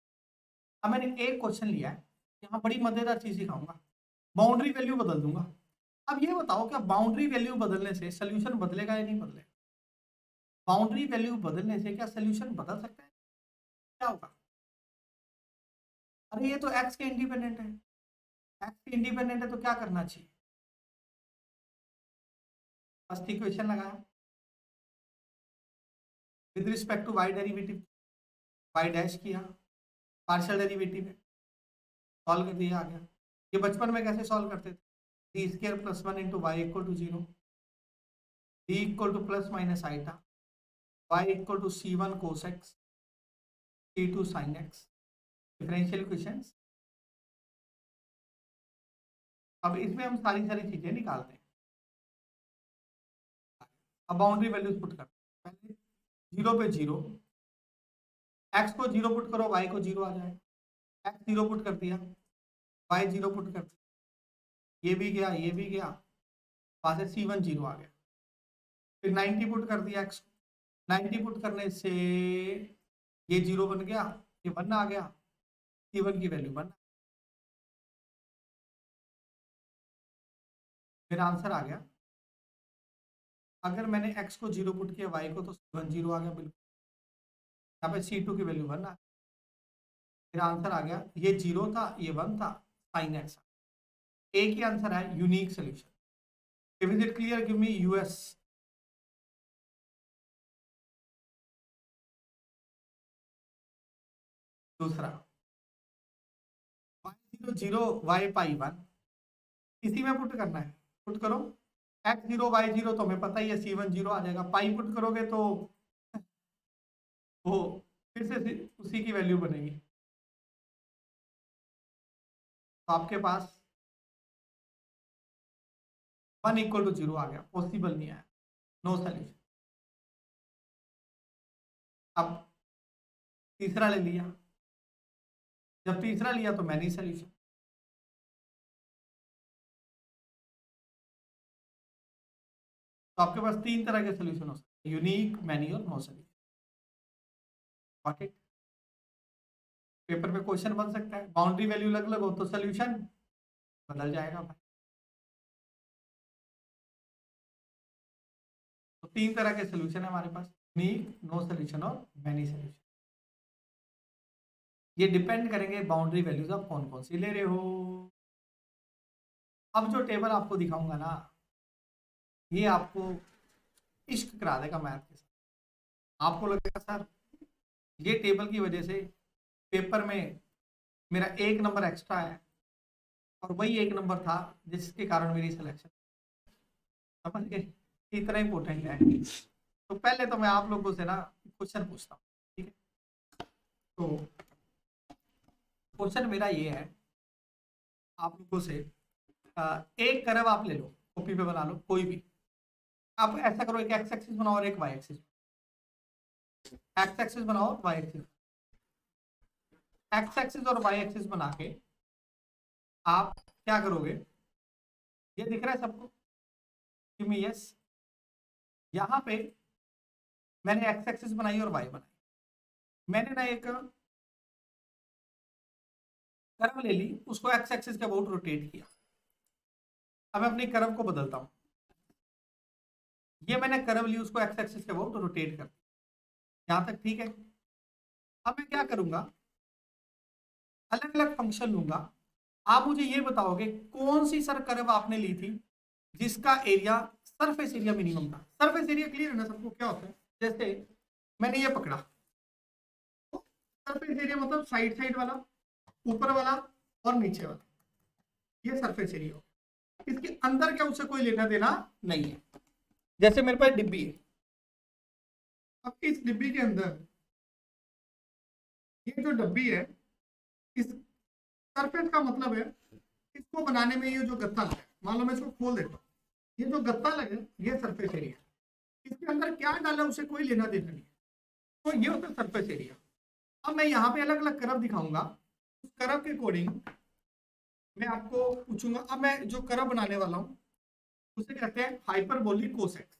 अब मैंने एक क्वेश्चन लिया है, यहाँ बड़ी मज़ेदार चीज़ दिखाऊँगा। बाउंड्री वैल्यू बदल दूँगा। अब ये बताओ क्या बाउंड्री वैल्यू बदलने से सोल्यूशन बदलेगा या नहीं बदलेगा? बाउंड्री वैल्यू बदलने से क्या सोल्यूशन बदल सकता है? क्या होगा? अरे, ये तो एक्स के इंडिपेंडेंट है। एक्स के इंडिपेंडेंट है तो क्या करना चाहिए? फ़र्स्ट इक्वेशन लगाया। With respect to y derivative y dash किया पार्शियल डेरिवेटिव है। सॉल्व कर दिया आ गया ये बचपन में कैसे सॉल्व करते थे? D square plus one into y equal to zero D equal to plus minus iota y equal to c one cos x c two sine x differential equations अब इसमें हम सारी सारी चीज़ें निकालते हैं। अब बाउंड्री वैल्यूज़ पुट करते हैं। ज़ीरो पे ज़ीरो। एक्स को ज़ीरो पुट करो वाई को ज़ीरो आ जाए। एक्स ज़ीरो पुट कर दिया। वाई ज़ीरो पुट कर दिया। ये भी गया, ये भी गया। वहाँ से सी वन ज़ीरो आ गया। फिर नाइन्टी पुट कर दिया एक्स नाइन्टी पुट करने से ये ज़ीरो बन गया। ये वन आ गया। सी वन की वैल्यू वन फिर आंसर आ गया। अगर मैंने x को ज़ीरो पुट किया वाई को तो वन ज़ीरो आ गया, बिल्कुल। यहाँ पे सी टू की वैल्यू वन आ फिर आंसर आ गया, ये ज़ीरो था, ये वन था साइन एक्स एक ही आंसर है unique solution is it clear give me us दूसरा। Y zero zero y pi one इसी में पुट करना है। पुट करो। एक्स ज़ीरो वाई ज़ीरो तो हमें पता ही है सी वन ज़ीरो आ जाएगा। पाई पुट करोगे तो वो फिर से उसी की वैल्यू बनेगी। तो आपके पास वन इक्वल टू ज़ीरो आ गया। पॉसिबल नहीं आया। नो सोल्यूशन अब तीसरा ले लिया। जब तीसरा लिया तो मैनी सोल्यूशन तो आपके पास तीन तरह के सोल्यूशन हो सकते हैं यूनिक नो सोल्यूशन पेपर में क्वेश्चन बन सकता है। बाउंड्री वैल्यू अलग अलग हो तो सोल्यूशन बदल जाएगा भाई। तो तीन तरह के सोल्यूशन है हमारे पास। यूनिक नो सोल्यूशन और मैनी सोल्यूशन ये डिपेंड करेंगे बाउंड्री वैल्यूज़ आप कौन कौन सी ले रहे हो। अब जो टेबल आपको दिखाऊँगा ना ये आपको इश्क करा देगा मैथ के साथ। आपको लगेगा, सर, ये टेबल की वजह से पेपर में मेरा एक नंबर एक्स्ट्रा है और वही एक नंबर था जिसके कारण मेरी सिलेक्शन समझ गए? इतना इम्पोर्टेंट है। तो पहले तो मैं आप लोगों से ना क्वेश्चन पूछता हूँ, ठीक है? तो क्वेश्चन मेरा ये है, आप लोगों से एक करव आप ले लो कॉपी पे बना लो, कोई भी। आप ऐसा करो, एक एक्स एक्सिस बनाओ और एक वाई एक्सिस एक्स एक्सिस बनाओ वाई एक्सिस एक्स एक्सिस और वाई एक्सिस बना के आप क्या करोगे? ये दिख रहा है सबको? यस यहाँ पे मैंने एक्स एक्सिस बनाई और वाई बनाई। मैंने ना एक कर्व ले ली, उसको एक्स एक्सिस के अबाउट रोटेट किया। अब मैं अपनी कर्व को बदलता हूँ। ये मैंने कर्व ली उसको एक्स एक्सिस के अबाउट रोटेट कर यहाँ तक ठीक है? अब मैं क्या करूँगा? अलग अलग फ़ंक्शन लूँगा। आप मुझे ये बताओगे कौन सी सर कर्व आपने ली थी जिसका एरिया सरफेस एरिया मिनिमम था? सरफेस एरिया क्लियर है ना सबको? क्या होता है? जैसे मैंने ये पकड़ा। सरफेस एरिया मतलब साइड साइड वाला, ऊपर वाला और नीचे वाला। ये सरफेस एरिया इसके अंदर क्या उससे कोई लेना देना नहीं है। जैसे मेरे पास डिब्बी है। अब इस डिब्बी के अंदर ये जो डब्बी है, इस सरफेस का मतलब है इसको बनाने में ये जो गत्ता लगा मान लो मैं इसको खोल देता हूँ। ये जो गत्ता लगे ये सरफेस एरिया इसके अंदर क्या डाला उसे कोई लेना देना नहीं तो ये होता है सरफेस एरिया अब मैं यहाँ पे अलग अलग करव दिखाऊँगा। उस करव के अकॉर्डिंग मैं आपको पूछूँगा। अब मैं जो करव बनाने वाला हूँ उसे कहते हैं हाइपरबोलिक कोसेक्स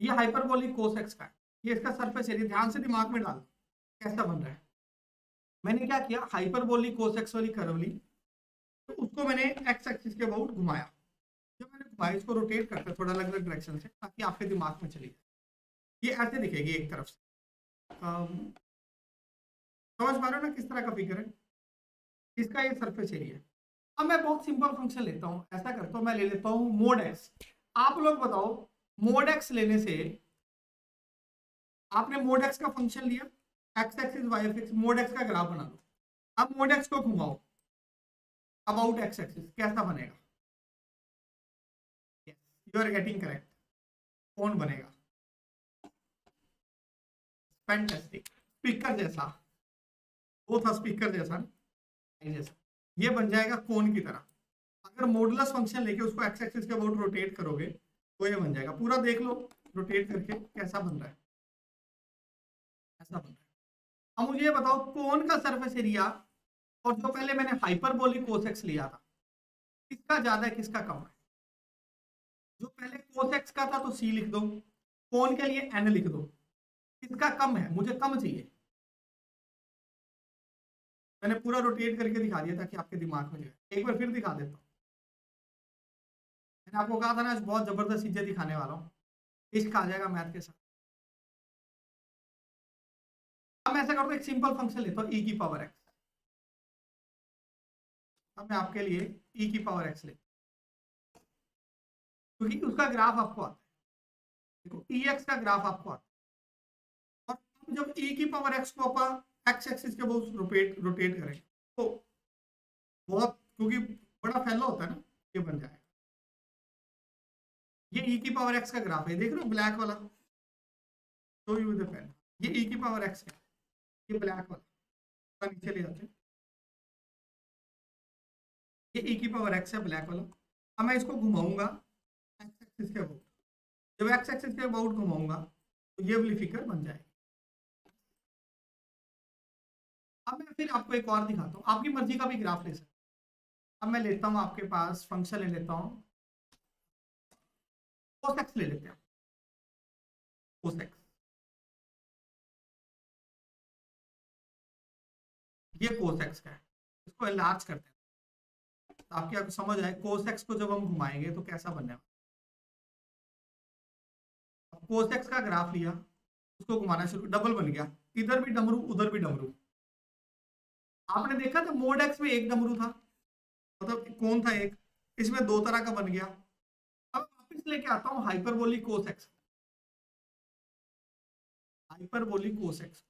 ये हाइपरबोलिक कोसेक्स का ये इसका सरफेस एरिया ध्यान से दिमाग में डाल। कैसा बन रहा है? मैंने क्या किया? हाइपरबोलिक कोसेक्स वाली करव ली तो उसको मैंने एक्स एक्सिस के अबाउट घुमाया। जब मैंने घुमाया इसको रोटेट करता, थोड़ा अलग अलग डायरेक्शन से, ताकि आपके दिमाग में चली ये ऐसे दिखेगी एक तरफ़ से। समझ पा रहे हो ना किस तरह का फिगर है? इसका ये सरफेस एरिया अब मैं बहुत सिंपल फ़ंक्शन लेता हूँ, ऐसा करता हूँ, मैं ले लेता हूँ मोड एक्स आप लोग बताओ मोड एक्स लेने से आपने मोड एक्स का फ़ंक्शन लिया x axis y x mod x का ग्राफ बना लो अब मोड एक्स को घुमाओ। अबाउट एक्स एक्सिस कैसा बनेगा? यू आर गेटिंग करेक्ट कौन बनेगा? फैंटास्टिक स्पीकर जैसा। वो था स्पीकर जैसा जैसा। ये बन जाएगा कोन की तरह। अगर मोडलस फ़ंक्शन लेके उसको एक्स एक्सिस के अबाउट रोटेट करोगे तो ये बन जाएगा। पूरा देख लो रोटेट करके कैसा बन रहा है। ऐसा बन रहा है। अब मुझे ये बताओ, कोन का सरफेस एरिया और जो पहले मैंने हाइपरबोलिक कोसेक्स लिया था, किसका ज़्यादा है, किसका कम है? जो पहले कोसेक्स का था तो सी लिख दो। कोन के लिए एन लिख दो। किसका कम है? मुझे कम चाहिए। मैंने पूरा रोटेट करके दिखा दिया ताकि आपके दिमाग में जाए। एक बार फिर दिखा देता हूँ। मैंने आपको कहा था ना, आज बहुत ज़बरदस्त चीज़ें दिखाने वाला हूँ। इश्क आ जाएगा मैथ के साथ। अब ऐसा करता हूँ एक सिंपल फ़ंक्शन लेता हूँ ई e की पावर एक्स अब मैं आपके लिए ई e की पावर एक्स लेता क्योंकि उसका ग्राफ आपको आता है। देखो ई एक्स का ग्राफ आपको आता है। और जब ई की पावर एक्स को अपन एक्स एक्सिस के बहुत रोटेट रोटेट करें। तो बहुत, क्योंकि बड़ा फैला होता है ना, ये बन जाएगा। ये ई की पावर एक्स का ग्राफ है, देख रहे हो ब्लैक वाला? तो यू द पेन ये ई की पावर एक्स का ये ब्लैक वाला। नीचे ले जाते हैं। ये ई की पावर एक्स है ब्लैक वाला। अब मैं इसको घुमाऊँगा एक्स एक्सिस के अबाउट जब एक्स एक्सिस के अबाउट घुमाऊँगा तो ये वाली फिगर बन जाएगी। अब मैं फिर आपको एक और दिखाता हूँ। आपकी मर्ज़ी का भी ग्राफ ले सकते अब मैं लेता हूँ आपके पास फ़ंक्शन ले लेता हूँ। कोसेक्स ले लेते हैं कोसेक्स ये कोसेक्स का है। इसको लार्ज करते हैं। ताकि आपको समझ आए कोसेक्स को जब हम घुमाएँगे तो कैसा बनने वाला कोसेक्स का ग्राफ लिया, उसको घुमाना शुरू डबल बन गया। इधर भी डमरू, उधर भी डमरू। आपने देखा था मोड एक्स में एक डमरू था? मतलब कौन था एक? इसमें दो तरह का बन गया। अब वापिस लेके आता हूँ hyperbolic cos x hyperbolic cos x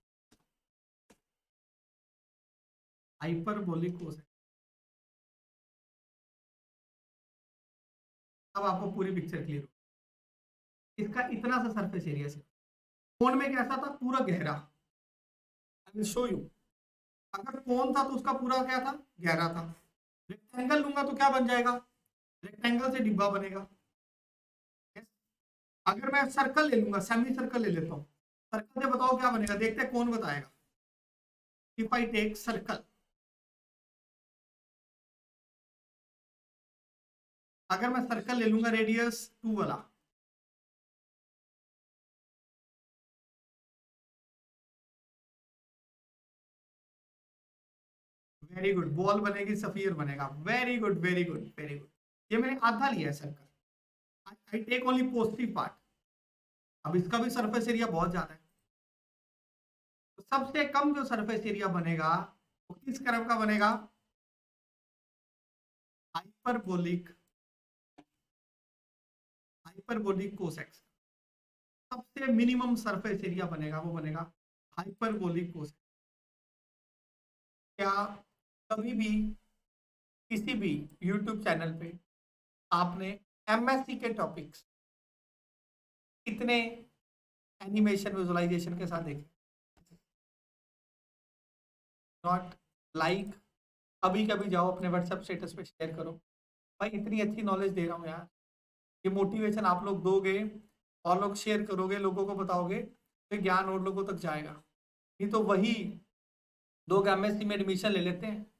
hyperbolic cos x अब आपको पूरी पिक्चर क्लियर हो इसका इतना सा सरफेस एरिया से कोन में कैसा था? पूरा गहरा। आई विल शो यू अगर कोन था तो उसका पूरा क्या था? गहरा था। रेक्टेंगल लूँगा तो क्या बन जाएगा? रेक्टेंगल से डिब्बा बनेगा। अगर मैं सर्कल ले लूँगा सेमी सर्कल ले लेता हूँ। सर्कल से बताओ क्या बनेगा? देखते हैं कौन बताएगा। इफ़ आई टेक सर्कल अगर मैं सर्कल ले लूँगा रेडियस टू वाला। वेरी गुड बॉल बनेगी सफियर बनेगा। Very good very good very good ये मैंने आधा लिया है circle I take only positive part अब इसका भी सरफेस एरिया बहुत ज़्यादा है। तो सबसे कम जो सरफेस एरिया बनेगा, वो किस कर्व का बनेगा? हाइपरबोलिक हाइपरबोलिक कोसेक्स सबसे मिनिमम सरफेस एरिया बनेगा, वो बनेगा हाइपरबोलिक कोसेक्स क्या कभी भी किसी भी YouTube चैनल पे आपने एमएससी के टॉपिक्स कितने एनिमेशन विजुअलाइजेशन के साथ देखे? नॉट लाइक अभी कभी जाओ अपने व्हाट्सएप स्टेटस पे शेयर करो। भाई, इतनी अच्छी नॉलेज दे रहा हूँ यार। ये मोटिवेशन आप लोग दोगे और लोग शेयर करोगे, लोगों को बताओगे तो ज्ञान और लोगों तक जाएगा। नहीं तो वही लोग एमएससी में एडमिशन ले लेते हैं।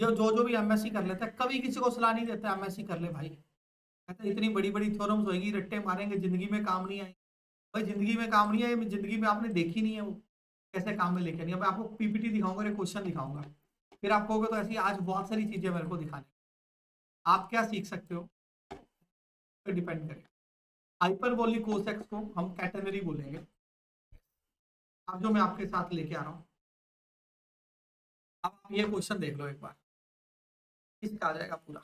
जो जो जो भी एमएससी कर लेता है, कभी किसी को सलाह नहीं देता एमएससी कर ले भाई। कहते इतनी बड़ी बड़ी थ्योरम्स होगी रट्टे मारेंगे, ज़िंदगी में काम नहीं आएँगे। भाई, ज़िंदगी में काम नहीं आए ज़िंदगी में आपने देखी नहीं है वो, कैसे काम में लेके नहीं अब आपको पीपीटी दिखाऊँगा क्वेश्चन दिखाऊँगा। फिर आप कहोगे तो ऐसी आज बहुत सारी चीज़ें मेरे को दिखाने आप क्या सीख सकते हो? डिपेंड करें। हाइपरबोलिक कोसेक्स को हम कैटेनरी बोलेंगे। अब जो मैं आपके साथ लेके आ रहा हूँ। अब आप ये क्वेश्चन देख लो एक बार। इसका आ जाएगा पूरा।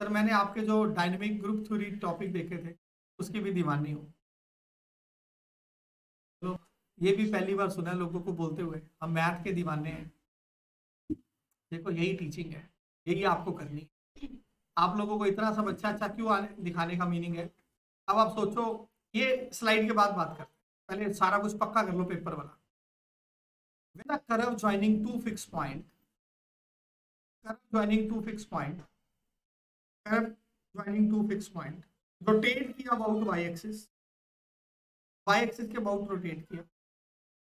सर, मैंने आपके जो डायनेमिक ग्रुप थ्योरी टॉपिक देखे थे, उसकी भी दीवानी हो। तो ये भी पहली बार सुना लोगों को बोलते हुए। हम मैथ के दीवाने हैं। देखो, यही टीचिंग है। यही आपको करनी आप लोगों को इतना सब अच्छा अच्छा क्यों आने, दिखाने का मीनिंग है? अब आप सोचो, ये स्लाइड के बाद बात करते पहले सारा कुछ पक्का कर लो पेपर वाला। With a curve joining two fixed point curve joining two fixed point curve joining two fixed point rotate किया about y axis y axis के अबाउट रोटेट किया,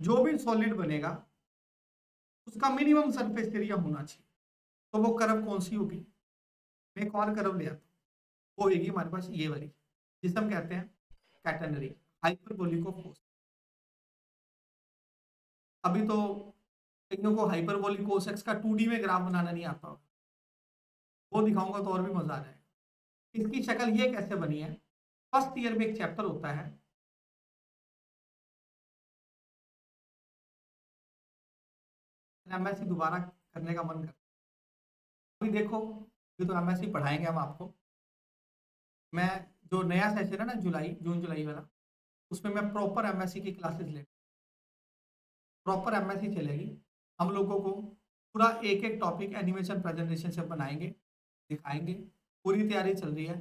जो भी सॉलिड बनेगा, उसका मिनिमम सरफेस एरिया होना चाहिए। तो वो करव कौन सी होगी? मैं एक और करव ले आता वो होगी हमारे पास ये वाली, जिसे हम कहते हैं कैटेनरी हाइपरबोलिक ऑफ़ फोर्स अभी तो कईयों को हाइपरबोलिक कोसेक्स का टू में ग्राफ बनाना नहीं आता वो दिखाऊँगा तो और भी मज़ा आ जाएगा। इसकी शक्ल ये कैसे बनी है? फ़र्स्ट ईयर में एक चैप्टर होता है। एमएससी दोबारा करने का मन कर अभी देखो, ये तो एमएससी पढ़ाएँगे हम आपको। मैं जो नया सेशन है ना, जुलाई, जून, जुलाई वाला, उसमें मैं प्रॉपर एमएससी की क्लासेस ले प्रॉपर एमएससी चलेगी। हम लोगों को पूरा एक एक टॉपिक एनिमेशन प्रेजेंटेशन से बनाएँगे, दिखाएँगे, पूरी तैयारी चल रही है।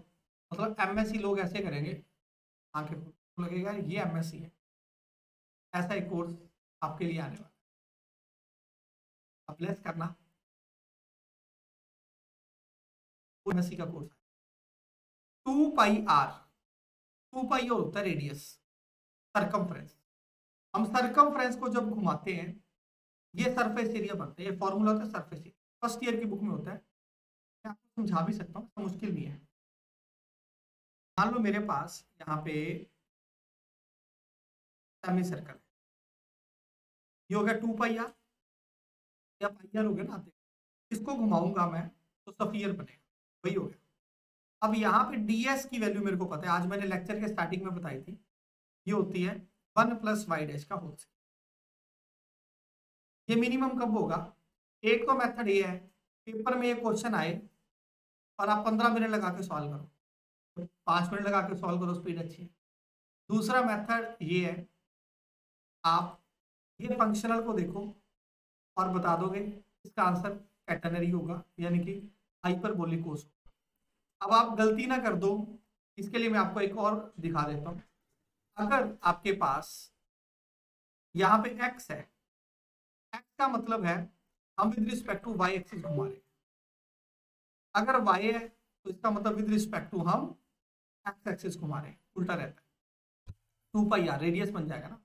मतलब एमएससी लोग ऐसे करेंगे, आँखें लगेगा ये एमएससी है। ऐसा एक कोर्स आपके लिए आने वाला अप्लेस करना। एमएससी का course two pi r, two pi और होता है रेडियस सरकमफ्रेंस हम सरकमफ्रेंस को जब घुमाते हैं ये सरफेस एरिया बनता है, ये फॉर्मूला होता है सरफेस एरिया फ़र्स्ट ईयर की बुक में होता है। मैं आपको समझा भी सकता हूँ, मुश्किल भी है। मान लो मेरे पास यहाँ पे सेमी सर्कल है। ये हो गया टू पाई आर या पाई आर हो गया ना इसको घुमाऊँगा मैं तो सफियर बनेगा। वही हो गया। अब यहाँ पे ds की वैल्यू मेरे को पता है। आज मैंने लेक्चर के स्टार्टिंग में बताई थी। ये होती है वन प्लस वाई डैश का होल ये मिनिमम कब होगा? एक तो मेथड ये है पेपर में ये क्वेश्चन आए, और आप पंद्रह मिनट लगा के सॉल्व करो। पाँच मिनट लगा के सॉल्व करो स्पीड अच्छी है। दूसरा मेथड ये है, आप ये फंक्शनल को देखो, और बता दोगे, इसका आंसर कैटनरी होगा, यानी कि हाइपरबोलिक कोस अब आप गलती ना कर दो, इसके लिए मैं आपको एक और दिखा देता हूँ। अगर आपके पास यहाँ पे x है का मतलब है, हम with respect to y axis घुमा रहे अगर वाई है तो इसका मतलब विद रिस्पेक्ट टू हम x एक्सिस घुमा रहे उल्टा रहता है। टू पाई आर रेडियस बन जाएगा ना।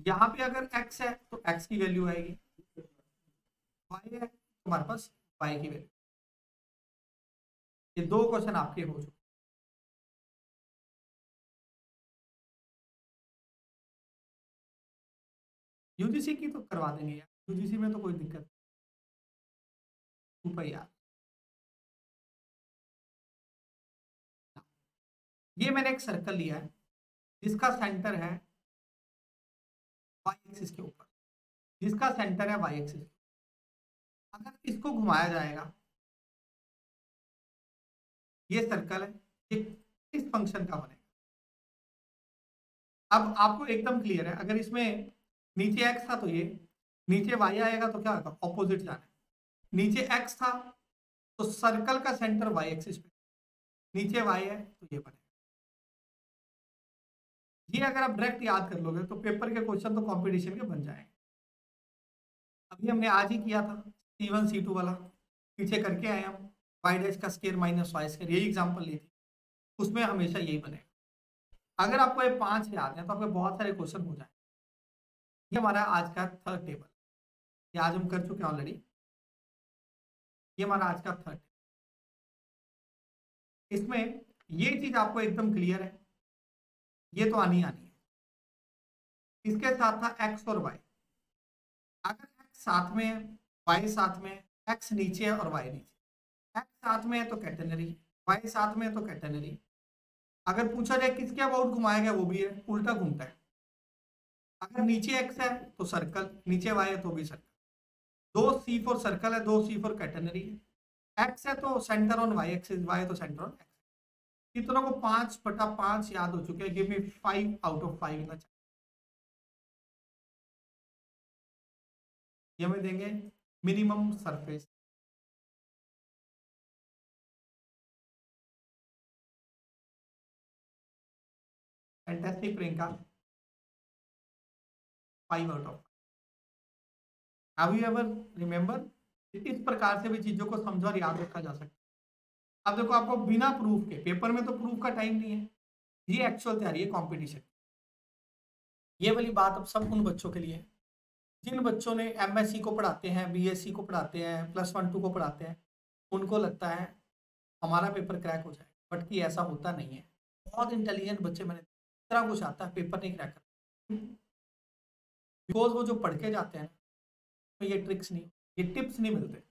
यहाँ पे अगर x है तो x की वैल्यू आएगी। y है तुम्हारे पास y की वैल्यू ये दो क्वेश्चन आपके हो चुके यूजीसी की तो करवा देंगे यार। यूजीसी में तो कोई दिक्कत नहीं यार। ये मैंने एक सर्कल लिया है, जिसका सेंटर है वाई एक्सिस के ऊपर। जिसका सेंटर है वाई एक्सिस अगर इसको घुमाया जाएगा, ये सर्कल है, ये किस फ़ंक्शन का बनेगा। अब आपको एकदम क्लियर है, अगर इसमें नीचे एक्स था तो ये नीचे वाई आएगा तो क्या होगा? ऑपोजिट जाना नीचे एक्स था तो सर्कल का सेंटर वाई एक्सिस पे। नीचे वाई है तो ये बनेगा। ये अगर आप डायरेक्ट याद कर लोगे तो पेपर के क्वेश्चन तो कंपटीशन के बन जाएँगे। अभी हमने आज ही किया था सी वन सी टू वाला। पीछे करके आए हम। वाई डैश का स्केयर माइनस वाई स्केयर यही एग्ज़ाम्पल ली थी। उसमें हमेशा यही बनेगा। अगर आपको ये पाँच याद है तो आपके बहुत सारे क्वेश्चन हो जाए ये हमारा आज का थर्ड टेबल ये आज हम कर चुके हैं ऑलरेडी ये हमारा आज का थर्ड इसमें ये चीज़ आपको एकदम क्लियर है। ये तो आनी आनी है। इसके साथ था एक्स और वाई अगर एक्स साथ में वाई साथ में एक्स नीचे है और वाई नीचे एक्स साथ में है तो कैटेनरी वाई साथ में है तो कैटेनरी अगर पूछा जाए किसके अबाउट घुमाया गया, वो भी है, उल्टा घूमता है। अगर नीचे एक्स है तो सर्कल नीचे वाई है तो भी सर्कल दो सी फोर सर्कल है, दो सी फोर कैटेनरी है। एक्स है तो centre on y axis y तो सेंटर ऑन एक्स कितनों को पाँच बटा पाँच याद हो चुके हैं? Give me five out of five in ये हमें देंगे minimum surface fantastic Priyanka. Five out of have you ever remember इस प्रकार से भी चीज़ों को समझो और याद रखा जा सकता है। अब देखो, आपको बिना प्रूफ के पेपर में तो प्रूफ का टाइम नहीं है। ये एक्चुअल तैयारी है कॉम्पिटिशन ये वाली बात अब सब उन बच्चों के लिए जिन बच्चों ने एमएससी को पढ़ाते हैं बीएससी को पढ़ाते हैं प्लस वन टू को पढ़ाते हैं, उनको लगता है हमारा पेपर क्रैक हो जाए बट कि ऐसा होता नहीं है। बहुत इंटेलिजेंट बच्चे मैंने इतना कुछ आता है पेपर नहीं क्रैक करते। बिकॉज़ वो जो पढ़ के जाते हैं ये ट्रिक्स नहीं, ये टिप्स नहीं मिलते।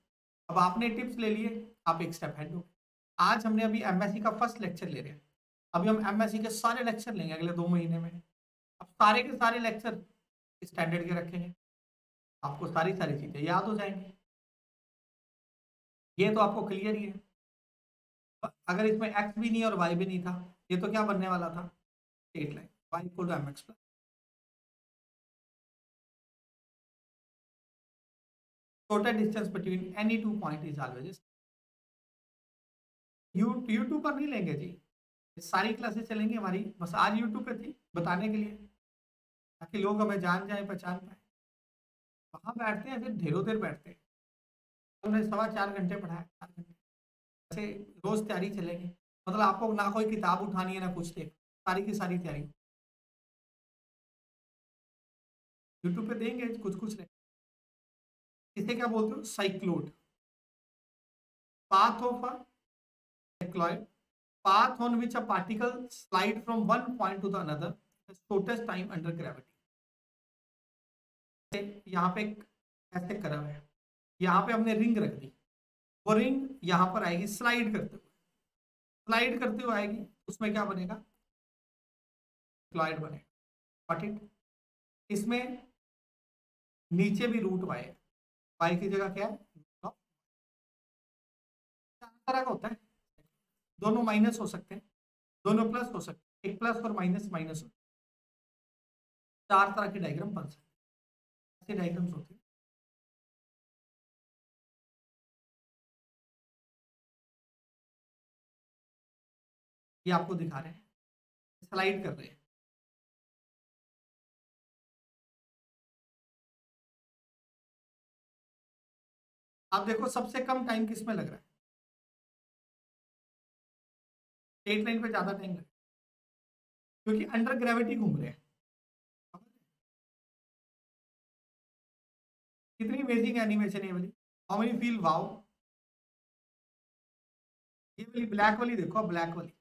अब आपने टिप्स ले लिए, आप एक स्टेप हेड हो आज हमने अभी एम का फ़र्स्ट लेक्चर ले रहे हैं। अभी हम एम के सारे लेक्चर लेंगे अगले दो महीने में। अब सारे के सारे लेक्चर स्टैंडर्ड के रखेंगे आपको सारी सारी चीज़ें याद हो जाएँगी। ये तो आपको क्लियर ही है। अगर इसमें एक्स भी नहीं और वाई भी नहीं था, ये तो क्या बनने वाला था? Straight line y equal to m x plus total distance between any two point is always you YouTube पर नहीं लेंगे जी। सारी क्लासेस चलेंगी हमारी। बस आज यूट्यूब पे थी, बताने के लिए। ताकि लोग हमें जान जाए, पहचान पाए। वहाँ बैठते हैं, फिर ढेरों देर बैठते हैं। हमने सवा चार घंटे पढ़ाया, चार घंटे। ऐसे रोज तैयारी चलेंगे। मतलब आपको ना कोई किताब उठानी है, ना कुछ देख सारी की सारी तैयारी। यूट्यूब पे देंगे कुछ कुछ रहे इसे क्या बोलते हो? Cycloid path of cycloid path on which a particle slide from one point to the another shortest time under gravity यहाँ पे ऐसे करा है। यहाँ पे हमने रिंग रख दी। वो रिंग यहाँ पर आएगी स्लाइड करते हुए। स्लाइड करते हुए आएगी, उसमें क्या बनेगा? क्लॉइड बनेगा। इट इसमें नीचे भी रूट वाई पाई की जगह क्या है? तरह का होता है। दोनों माइनस हो सकते हैं। दोनों प्लस हो सकते हैं। एक प्लस और माइनस माइनस चार तरह के डायग्राम बन सकते ऐसे डायग्राम्स होते हैं। ये आपको दिखा रहे हैं। स्लाइड कर रहे हैं। आप देखो सबसे कम टाइम किसमें लग रहा है? स्ट्रेट लाइन पे ज़्यादा टाइम लग रहा है। क्योंकि अंडर ग्रेविटी घूम रहे हैं। कितनी अमेजिंग एनिमेशन है वाली। हाउ मेनी फील वाओ ये वाली ब्लैक वाली देखो ब्लैक वाली।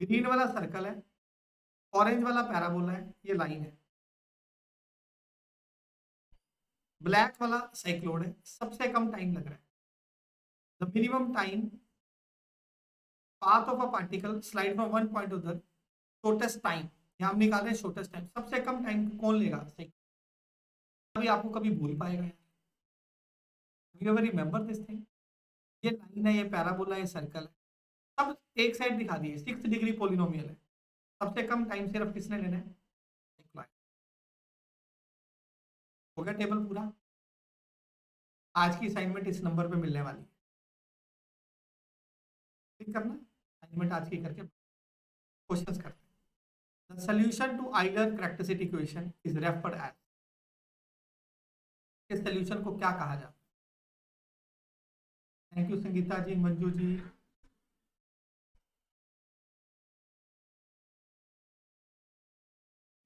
ग्रीन वाला सर्कल है। ऑरेंज वाला पैराबोला है। ये लाइन है। ब्लैक वाला साइक्लोड है, सबसे कम टाइम लग रहा है। The minimum time path of a particle slide from one point the shortest time यहाँ हम निकाले शॉर्टेस्ट टाइम सबसे कम टाइम कौन लेगा? कभी आपको कभी भूल पाएगा। You ever remember this thing ये लाइन है, ये पैराबोला है सर्कल है। सब एक साइड दिखा दिए। सिक्स डिग्री पोलिनोमियल है। सबसे कम टाइम सिर्फ़ किसने लेना है? हो गया टेबल पूरा? आज की असाइनमेंट इस नंबर पे मिलने वाली है। करना असाइनमेंट आज की करके क्वेश्चंस करते the solution to Euler characteristic equation is referred as इस सॉल्यूशन को क्या कहा जाता है? Thank you Sangeeta ji, Manju ji.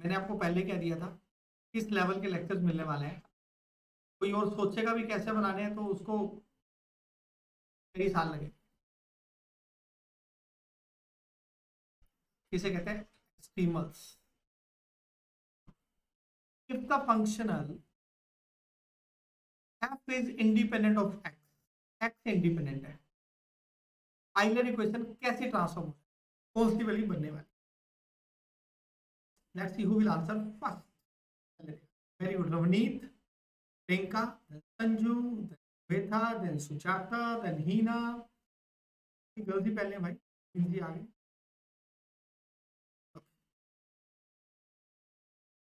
मैंने आपको पहले क्या दिया था किस लेवल के लेक्चर्स मिलने वाले हैं। कोई और सोचेगा भी कैसे बनाने हैं तो उसको कई साल लगे। किसे कहते हैं extremals if the functional f is independent of x x independent है। आइलर इक्वेशन कैसे ट्रांसफॉर्म हो कौन सी वैल्यू बनने वाली। Let's see who will answer first. Very good. Ravneet, Priyanka, then Sanju, then Shweta, then Sujata, then Hina. Girls ही पहले भाई हिंदी आ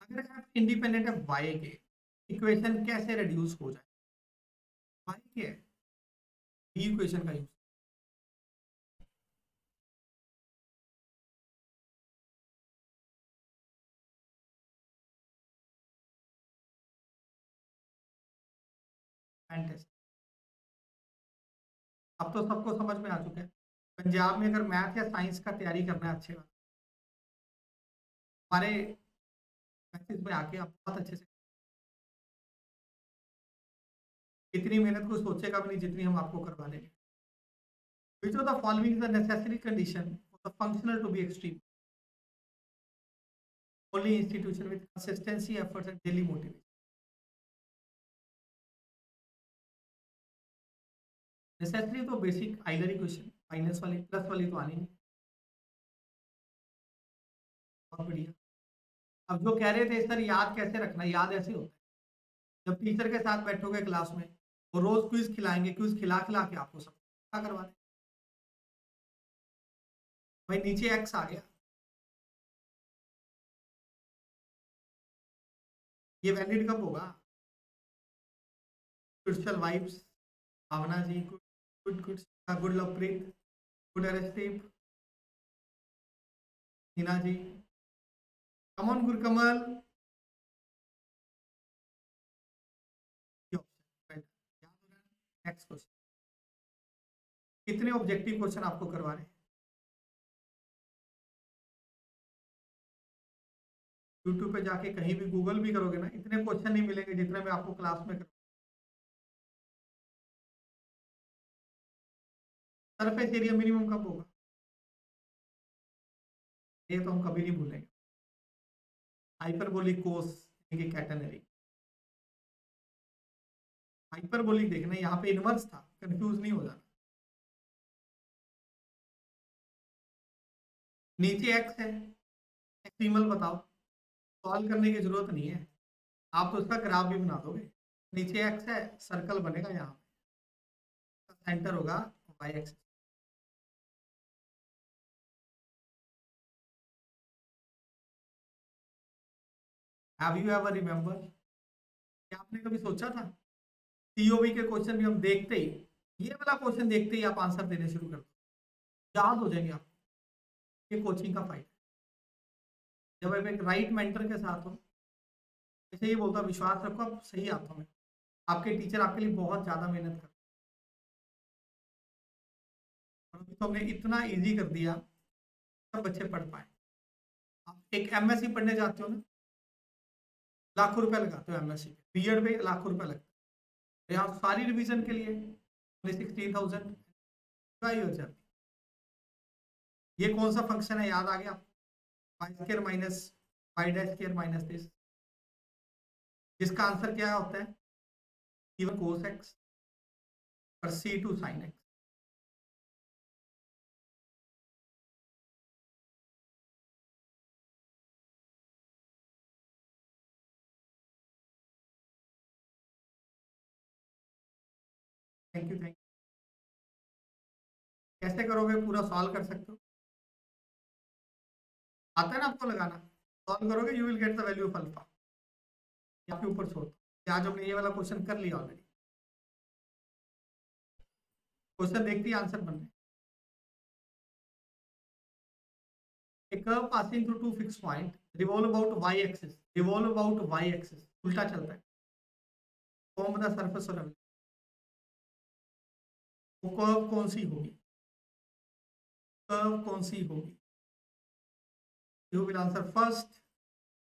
अगर आप इंडिपेंडेंट है वाई के इक्वेशन कैसे रिड्यूस हो जाए वाई के बी इक्वेशन का यूज़ एंड अब तो सबको समझ में आ चुका है। पंजाब में अगर मैथ या साइंस का तैयारी करना है अच्छे बात हमारे में आके आप बहुत अच्छे से इतनी मेहनत को सोचेगा भी नहीं जितनी हम आपको करवा लेंगे which of the following the necessary condition for the functional to be extreme only institution with consistency efforts and daily motivation necessary तो बेसिक आइलर इक्वेशन माइनस वाली प्लस वाली तो आनी नहीं। बहुत बढ़िया। अब जो कह रहे थे सर याद कैसे रखना? याद ऐसे होता है। जब टीचर के साथ बैठोगे क्लास में, वो रोज क्विज खिलाएँगे क्विज खिला खिला के आपको सब क्या करवा दें भाई नीचे एक्स आ गया। ये वैलिड कब होगा? स्पिरिचुअल वाइब्स भावना जी को good good. Uh, good Lovepreet good Arashdeep Hina ji come on Gurkamal. Next question कितने ऑब्जेक्टिव क्वेश्चन आपको करवा रहे हैं? यूट्यूब पे जाके कहीं भी गूगल भी करोगे ना इतने क्वेश्चन नहीं मिलेंगे जितने मैं आपको क्लास में करूँ। सरफेस एरिया मिनिमम कब होगा ये तो हम कभी नहीं भूलेंगे। हाइपरबोलिक कोस कैटेनरी। हाइपरबोलिक देखना, यहाँ पे इनवर्स था कंफ्यूज नहीं हो जाना नीचे एक्स है एक्सट्रीमल बताओ। सॉल्व करने की ज़रूरत नहीं है। आप तो उसका ग्राफ भी बना दोगे। नीचे एक्स है सर्कल बनेगा यहाँ सेंटर होगा y x have you ever remember क्या आपने कभी सोचा था? सीओबी के क्वेश्चन भी हम देखते ही, ये वाला क्वेश्चन देखते ही आप आंसर देने शुरू कर दो। याद हो जाएँगे आप। ये कोचिंग का फ़ायदा जब आप एक राइट मेंटर के साथ हो जैसे ये बोलता विश्वास रखो, आप सही आता हूँ आपके टीचर आपके लिए बहुत ज़्यादा मेहनत कर तो हमने इतना इजी कर दिया, सब बच्चे पढ़ पाए। आप एक एमएससी पढ़ने जाते हो ना लाखों रुपए लगाते हो एमएससी बी एड पे लाखों रुपए लगते हैं। यहाँ सारी रिवीजन के लिए सिक्सटीन थाउज़ेंड हो जाती ये कौन सा फ़ंक्शन है? याद आ गया? Y square minus y dash square minus this जिसका आंसर क्या होता है? कोस एक्स और c two sine x thank you thank you कैसे करोगे? पूरा सॉल्व कर सकते हो? आता है ना आपको लगाना? सॉल्व करोगे you will get the value of alpha आपके ऊपर छोड़ आज हमने ये वाला क्वेश्चन कर लिया ऑलरेडी क्वेश्चन देखते ही आंसर बन रहे A curve passing through two fixed point revolve about y axis, revolve about उल्टा चलता है। सरफेस और कर्व कौन सी होगी? कर्व कौन सी होगी? You will answer first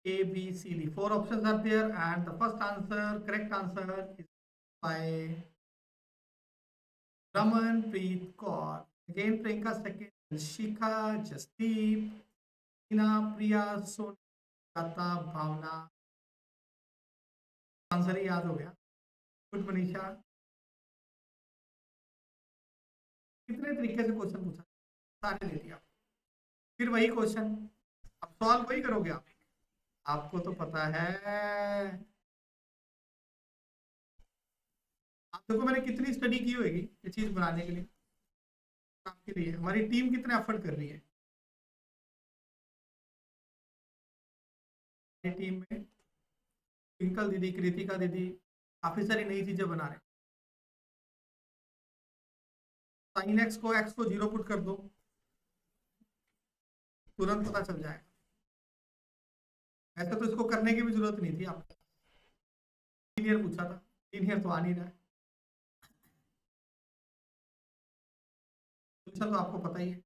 A B C D four options are there and the first answer correct answer is by Raman Preet Kaur again Priyanka second Shikha Jasdeep Hina Priya Sonia Bhavna answer ही याद हो गया। Good Manisha कितने तरीके से question पूछा? सारे ले लिया। फिर वही क्वेश्चन अब सवाल वही करोगे आप? आपको तो पता है। आप देखो मैंने कितनी स्टडी की होगी ये चीज़ बनाने के लिए। आपके लिए। हमारी टीम कितना एफर्ट कर रही है? टीम में ट्विंकल दीदी, कृतिका दीदी, काफ़ी सारी नई चीज़ें बना रहे साइन एक्स को एक्स को ज़ीरो पुट कर दो। तुरंत पता चल जाएगा। ऐसा तो इसको करने की भी ज़रूरत नहीं थी आपको। लीनियर पूछा था। लीनियर तो आ नहीं रहा है। तो आपको पता ही है।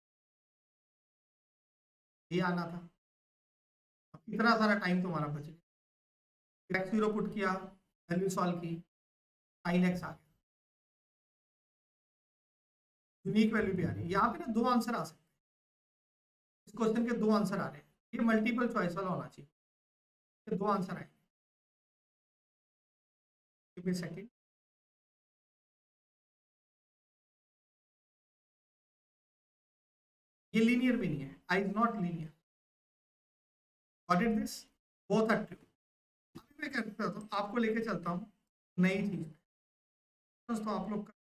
ये आना था। इतना सारा टाइम तुम्हारा बचे एक्स ज़ीरो पुट किया वैल्यू सॉल्व की साइन एक्स आ गया। यूनिक वैल्यू भी आ रही है। यहाँ पे ना दो आंसर आ सकते हैं। इस क्वेश्चन के दो आंसर आ रहे हैं। ये मल्टीपल चॉइस वाला होना चाहिए। दो आंसर आए सेकेंड ये लीनियर भी नहीं है। I not linear this both are मैं कहता हूँ, आपको लेके चलता हूँ नई चीज़। दोस्तों, आप लोग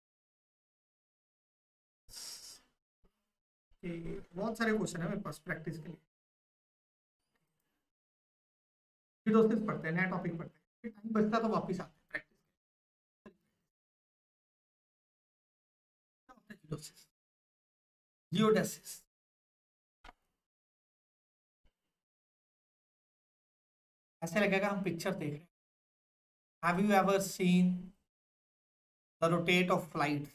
बहुत सारे क्वेश्चन है मेरे पास प्रैक्टिस के लिए। फिडोसिस पढ़ते हैं? नया टॉपिक पढ़ते हैं। टाइम बचता तो वापस आते हैं प्रैक्टिस जियोडेसिस ऐसे लगेगा हम पिक्चर देख रहे हैं। Have you ever seen the rotate of flight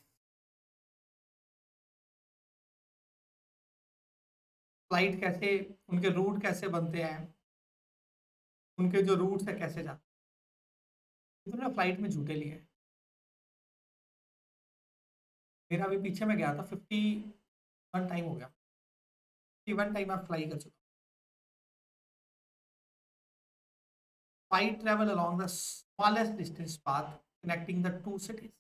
flight कैसे, उनके रूट कैसे बनते हैं? उनके जो रूट्स है, कैसे जाते तो फ़्लाइट में झूठे लिए मेरा अभी पीछे में गया था, फिफ्टी वन टाइम हो गया। फिफ्टी वन टाइम आप फ्लाई कर चुका flight travel along the smallest distance path connecting the two cities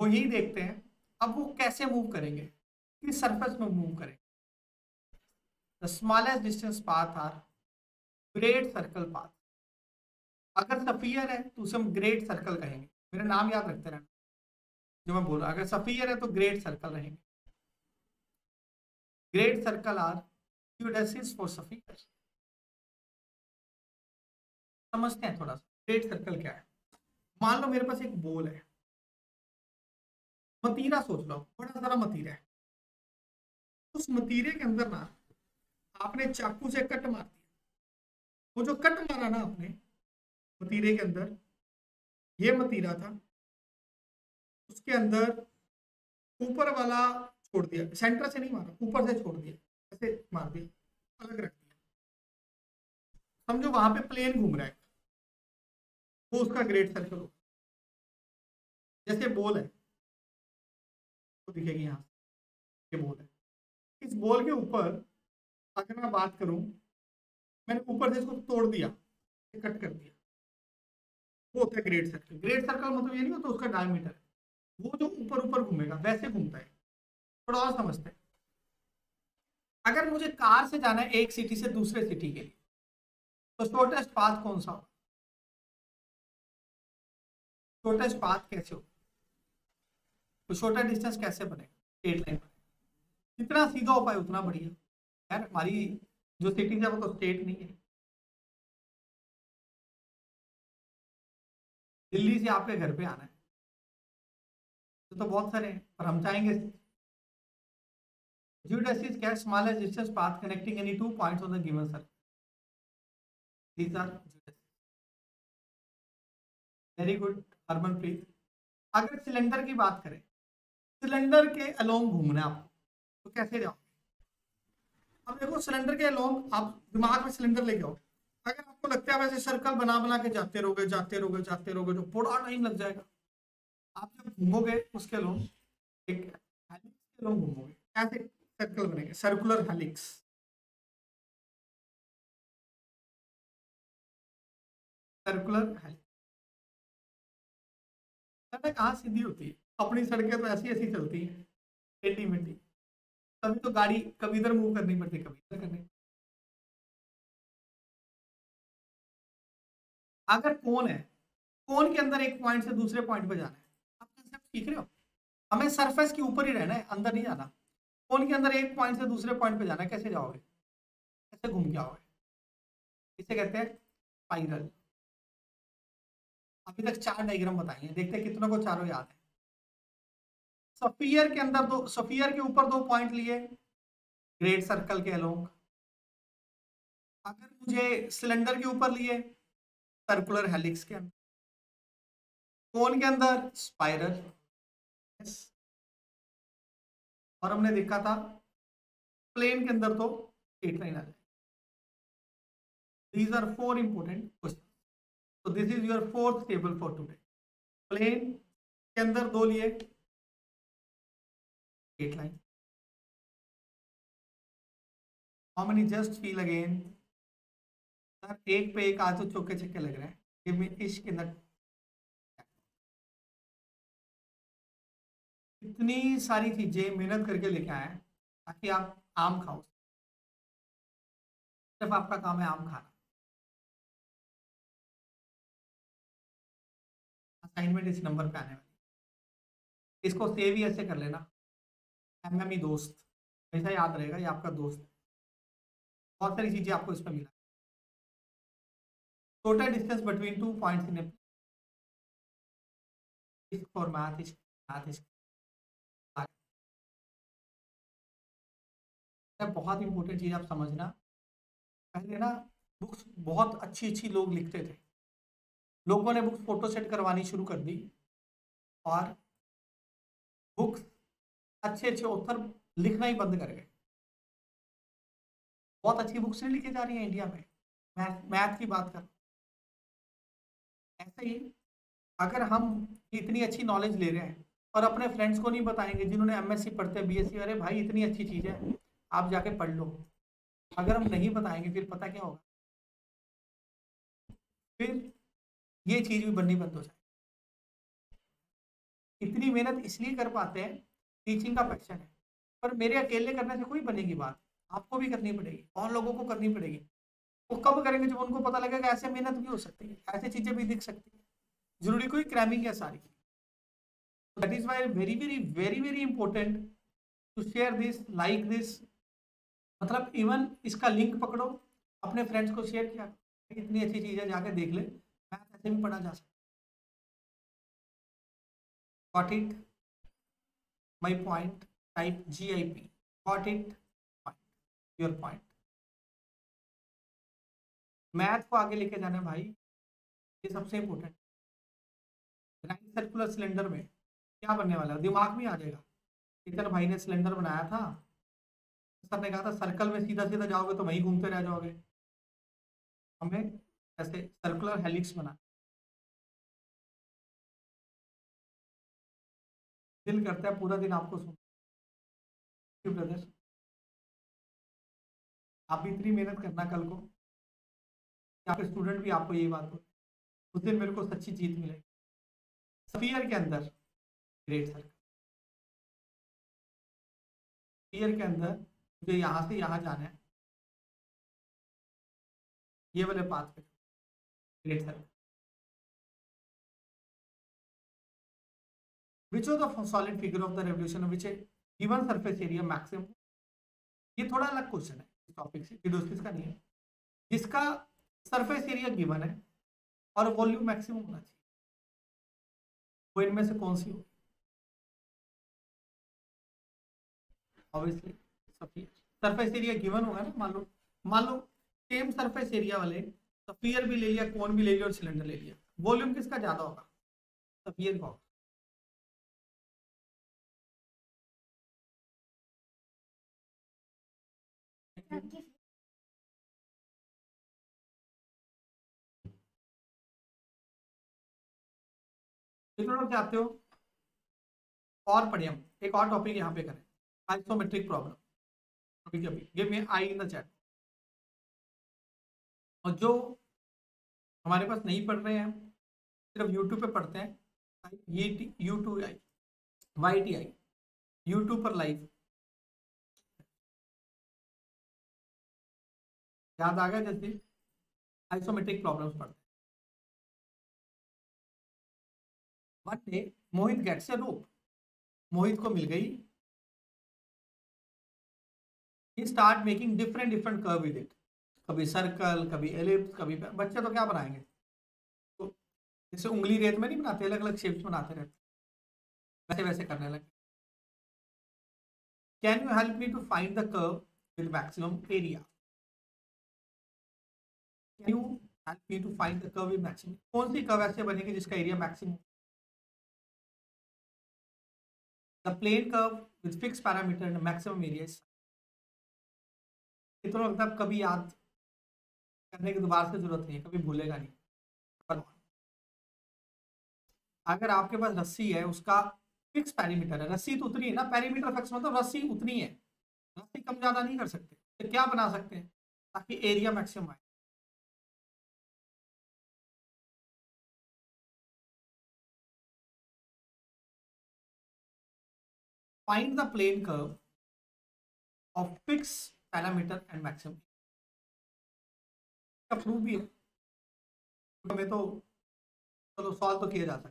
वो यही देखते हैं, अब वो कैसे मूव करेंगे? किस सरफेस में मूव करेंगे the smallest distance path are great circle path अगर सफियर है तो उसे हम ग्रेट सर्कल कहेंगे। मेरा नाम याद रखते रहना। जो मैं बोल रहा अगर सफियर है तो ग्रेट सर्कल रहेंगे। ग्रेट सर्कल आर क्यूडेसिस फॉर सफियर समझते हैं थोड़ा सा ग्रेट सर्कल क्या है? मान लो मेरे पास एक बोल है। मतीरा सोच लो, बड़ा सारा मतीरा है। उस मतीरे के अंदर ना आपने चाकू से कट मार दिया। वो जो कट मारा ना आपने मतीरे के अंदर, ये मतीरा था, उसके अंदर ऊपर वाला छोड़ दिया, सेंटर से नहीं मारा, ऊपर से छोड़ दिया, ऐसे मार दिया, अलग रख दिया। समझो वहाँ पे प्लेन घूम रहा है, वो उसका ग्रेट सर्कल हो जैसे बॉल है तो दिखेगी यहाँ ये बॉल है। इस बॉल के ऊपर अगर मैं बात करूँ, मैंने ऊपर से इसको तोड़ दिया कट कर दिया। वो होता है ग्रेट सर्कल ग्रेट सर्कल मतलब ये नहीं होता, उसका डायमीटर वो जो ऊपर ऊपर घूमेगा, वैसे घूमता है। थोड़ा और समझते हैं। अगर मुझे कार से जाना है एक सिटी से दूसरे सिटी के लिए तो शॉर्टेस्ट पाथ कौन सा होगा? शॉर्टेस्ट पाथ कैसे हो तो छोटा डिस्टेंस कैसे बने स्ट्रेट लाइन जितना सीधा हो पाए उतना बढ़िया। यार हमारी जो सिटी है वो तो स्टेट नहीं है। दिल्ली से आपके घर पे आना है। तो, तो बहुत सारे हैं पर हम चाहेंगे smallest distance path connecting any two points on the given circle. These are geodesy. Very good Harmanpreet अगर सिलेंडर की बात करें सिलेंडर के अलोंग घूमना आपको। तो कैसे जाओ अब देखो सिलेंडर के अलोंग आप दिमाग में सिलेंडर लेके आओ। अगर आपको लगता है वैसे सर्कल बना बना के जाते रहोगे जाते रहोगे जाते रहोगे तो थोड़ा टाइम लग जाएगा। आप जब घूमोगे उसके अलोंग एक हेलिक्स के घूमोगे। कैसे सर्कल बनेंगे सर्कुलर हेलिक्स सर्कुलर हेलिक्स सड़क कहाँ सीधी होती है? अपनी सड़कें तो ऐसी ऐसी चलती है टेढ़ी मेढ़ी तभी तो गाड़ी कभी इधर मूव करनी पड़ती, कभी इधर करनी अगर कौन है, कौन के अंदर एक पॉइंट से दूसरे पॉइंट पे जाना है? आप कंसेप्ट सीख रहे हो? हमें सरफेस के ऊपर ही रहना है, अंदर नहीं जाना। कौन के अंदर एक पॉइंट से दूसरे पॉइंट पे जाना है, कैसे जाओगे? कैसे घूम के आओगे? इसे कहते हैं स्पाइरल अभी तक चार डायग्राम बताइए देखते हैं कितनों को चारों याद है। सफियर के अंदर दो, सफियर के ऊपर दो पॉइंट लिए। ग्रेट सर्कल के अलोंग अगर मुझे सिलेंडर के ऊपर लिए सर्कुलर हेलिक्स के अंदर। कोन के अंदर स्पाइरल और हमने देखा था प्लेन के अंदर तो स्ट्रेट लाइन आ जाए these are four important question So, this is your fourth table for today. Plane के अंदर दो लिए। Straight line. How many just feel again? Sir, एक पे एक आज चौके छक्के लग रहे हैं। गिव इश्क इन इतनी सारी चीज़ें मेहनत करके लेके आए ताकि आप आम खाओ। सिर्फ़ आपका काम है आम खाना। असाइनमेंट इस नंबर पे आने वाली इसको सेव ही ऐसे कर लेना। एम एम दोस्त ऐसा याद रहेगा, ये आपका दोस्त। बहुत सारी चीज़ें आपको इसमें मिला। Total distance between two points in math बहुत इंपॉर्टेंट चीज़ आप समझना। पहले ना बुक्स बहुत अच्छी अच्छी लोग लिखते थे। लोगों ने बुक्स फ़ोटो सेट करवानी शुरू कर दी। और बुक्स अच्छे अच्छे ऑथर लिखना ही बंद कर गए। बहुत अच्छी बुक्स नहीं लिखी जा रही हैं इंडिया में। मैथ मैथ की बात कर। ऐसे ही अगर हम इतनी अच्छी नॉलेज ले रहे हैं और अपने फ्रेंड्स को नहीं बताएँगे जिन्होंने एमएससी पढ़ते हैं बीएससी अरे भाई इतनी अच्छी चीज़ है, आप जाके पढ़ लो। अगर हम नहीं बताएँगे फिर पता क्या होगा? फिर ये चीज़ भी बननी बंद हो जाए इतनी मेहनत इसलिए कर पाते हैं टीचिंग का पैशन है। पर मेरे अकेले करने से कोई बनेगी बात? आपको भी करनी पड़ेगी, और लोगों को करनी पड़ेगी। वो कब करेंगे जब उनको पता लगेगा ऐसे मेहनत भी हो सकती है, ऐसी चीज़ें भी दिख सकती है। ज़रूरी कोई क्रैमिंग है सारी। That is why very very very very important to share this like this मतलब इवन इसका लिंक पकड़ो, अपने फ्रेंड्स को शेयर किया। इतनी अच्छी चीज़ है, जाके देख ले। मैथ ऐसे भी पढ़ा जा सकता it? My point type gip got it? Point your point. Math को आगे लेके जाना भाई। ये सबसे इंपॉर्टेंट राइट सर्कुलर सिलेंडर में क्या बनने वाला है? दिमाग में आ जाएगा। इधर भाई ने सिलेंडर बनाया था। सर ने कहा था सर्कल में सीधा सीधा जाओगे तो वहीं घूमते रह जाओगे। हमें ऐसे सर्कुलर हेलिक्स बना दिल करता है, पूरा दिन आपको सुन ब्रदर आप भी इतनी मेहनत करना कल को आपके स्टूडेंट भी आपको यही बात हो उस दिन मेरे को सच्ची जीत मिलेगी। स्फीयर के अंदर ग्रेट सर्कल स्फीयर के अंदर, मुझे यहाँ से यहाँ जाना है। ये वाले पाथ पे। Great circle which was the solid figure of the revolution which a given surface area maximum? ये थोड़ा अलग क्वेश्चन है इस टॉपिक से फिडोसिस का नहीं है। जिसका सरफेस एरिया गिवन है और वॉल्यूम मैक्सिमम होना चाहिए। वो इनमें से कौन सी हो ऑब्वियसली सरफेस एरिया गिवन होगा ना, मान लो मान लो सेम सरफेस एरिया वाले सफियर भी ले लिया कौन भी ले लिया और सिलेंडर ले लिया। वॉल्यूम किसका ज़्यादा होगा? सफियर का कितने लोग चाहते हो? और पढ़िए हम एक और टॉपिक यहाँ पे करें। Isometric problem give me I in the chat और जो हमारे पास नहीं पढ़ रहे हैं, सिर्फ़ यूट्यूब पे पढ़ते हैं। U two I Y T I YouTube पर लाइव याद आ गया जैसे आइसोमेट्रिक प्रॉब्लम्स पढ़ते one day Mohit gets a rope Mohit को मिल गई। He start making different different curve with it कभी सर्कल कभी एलिप्स कभी बच्चे तो क्या बनाएँगे? तो जैसे उंगली रेत में नहीं बनाते अलग अलग शेप्स बनाते रहते वैसे वैसे करने लगे। Can you help me to find the curve with maximum area can you help me to find the curve maximum कौन सी कर्व ऐसे बनेगी जिसका area maximum the plane curve with fixed लगता कभी याद करने की दोबारा से ज़रूरत नहीं है, कभी भूलेगा नहीं। अगर आपके पास रस्सी है, उसका फिक्स पैरीमीटर है। रस्सी तो उतनी है ना पैरीमीटर फिक्स मतलब रस्सी उतनी है। रस्सी कम ज़्यादा नहीं कर सकते। तो क्या बना सकते हैं? ताकि एरिया मैक्सिमम आए। Find the plane curve of fixed parameter and maximum का प्रूफ भी है हमें तो चलो सॉल्व तो किया जा सकता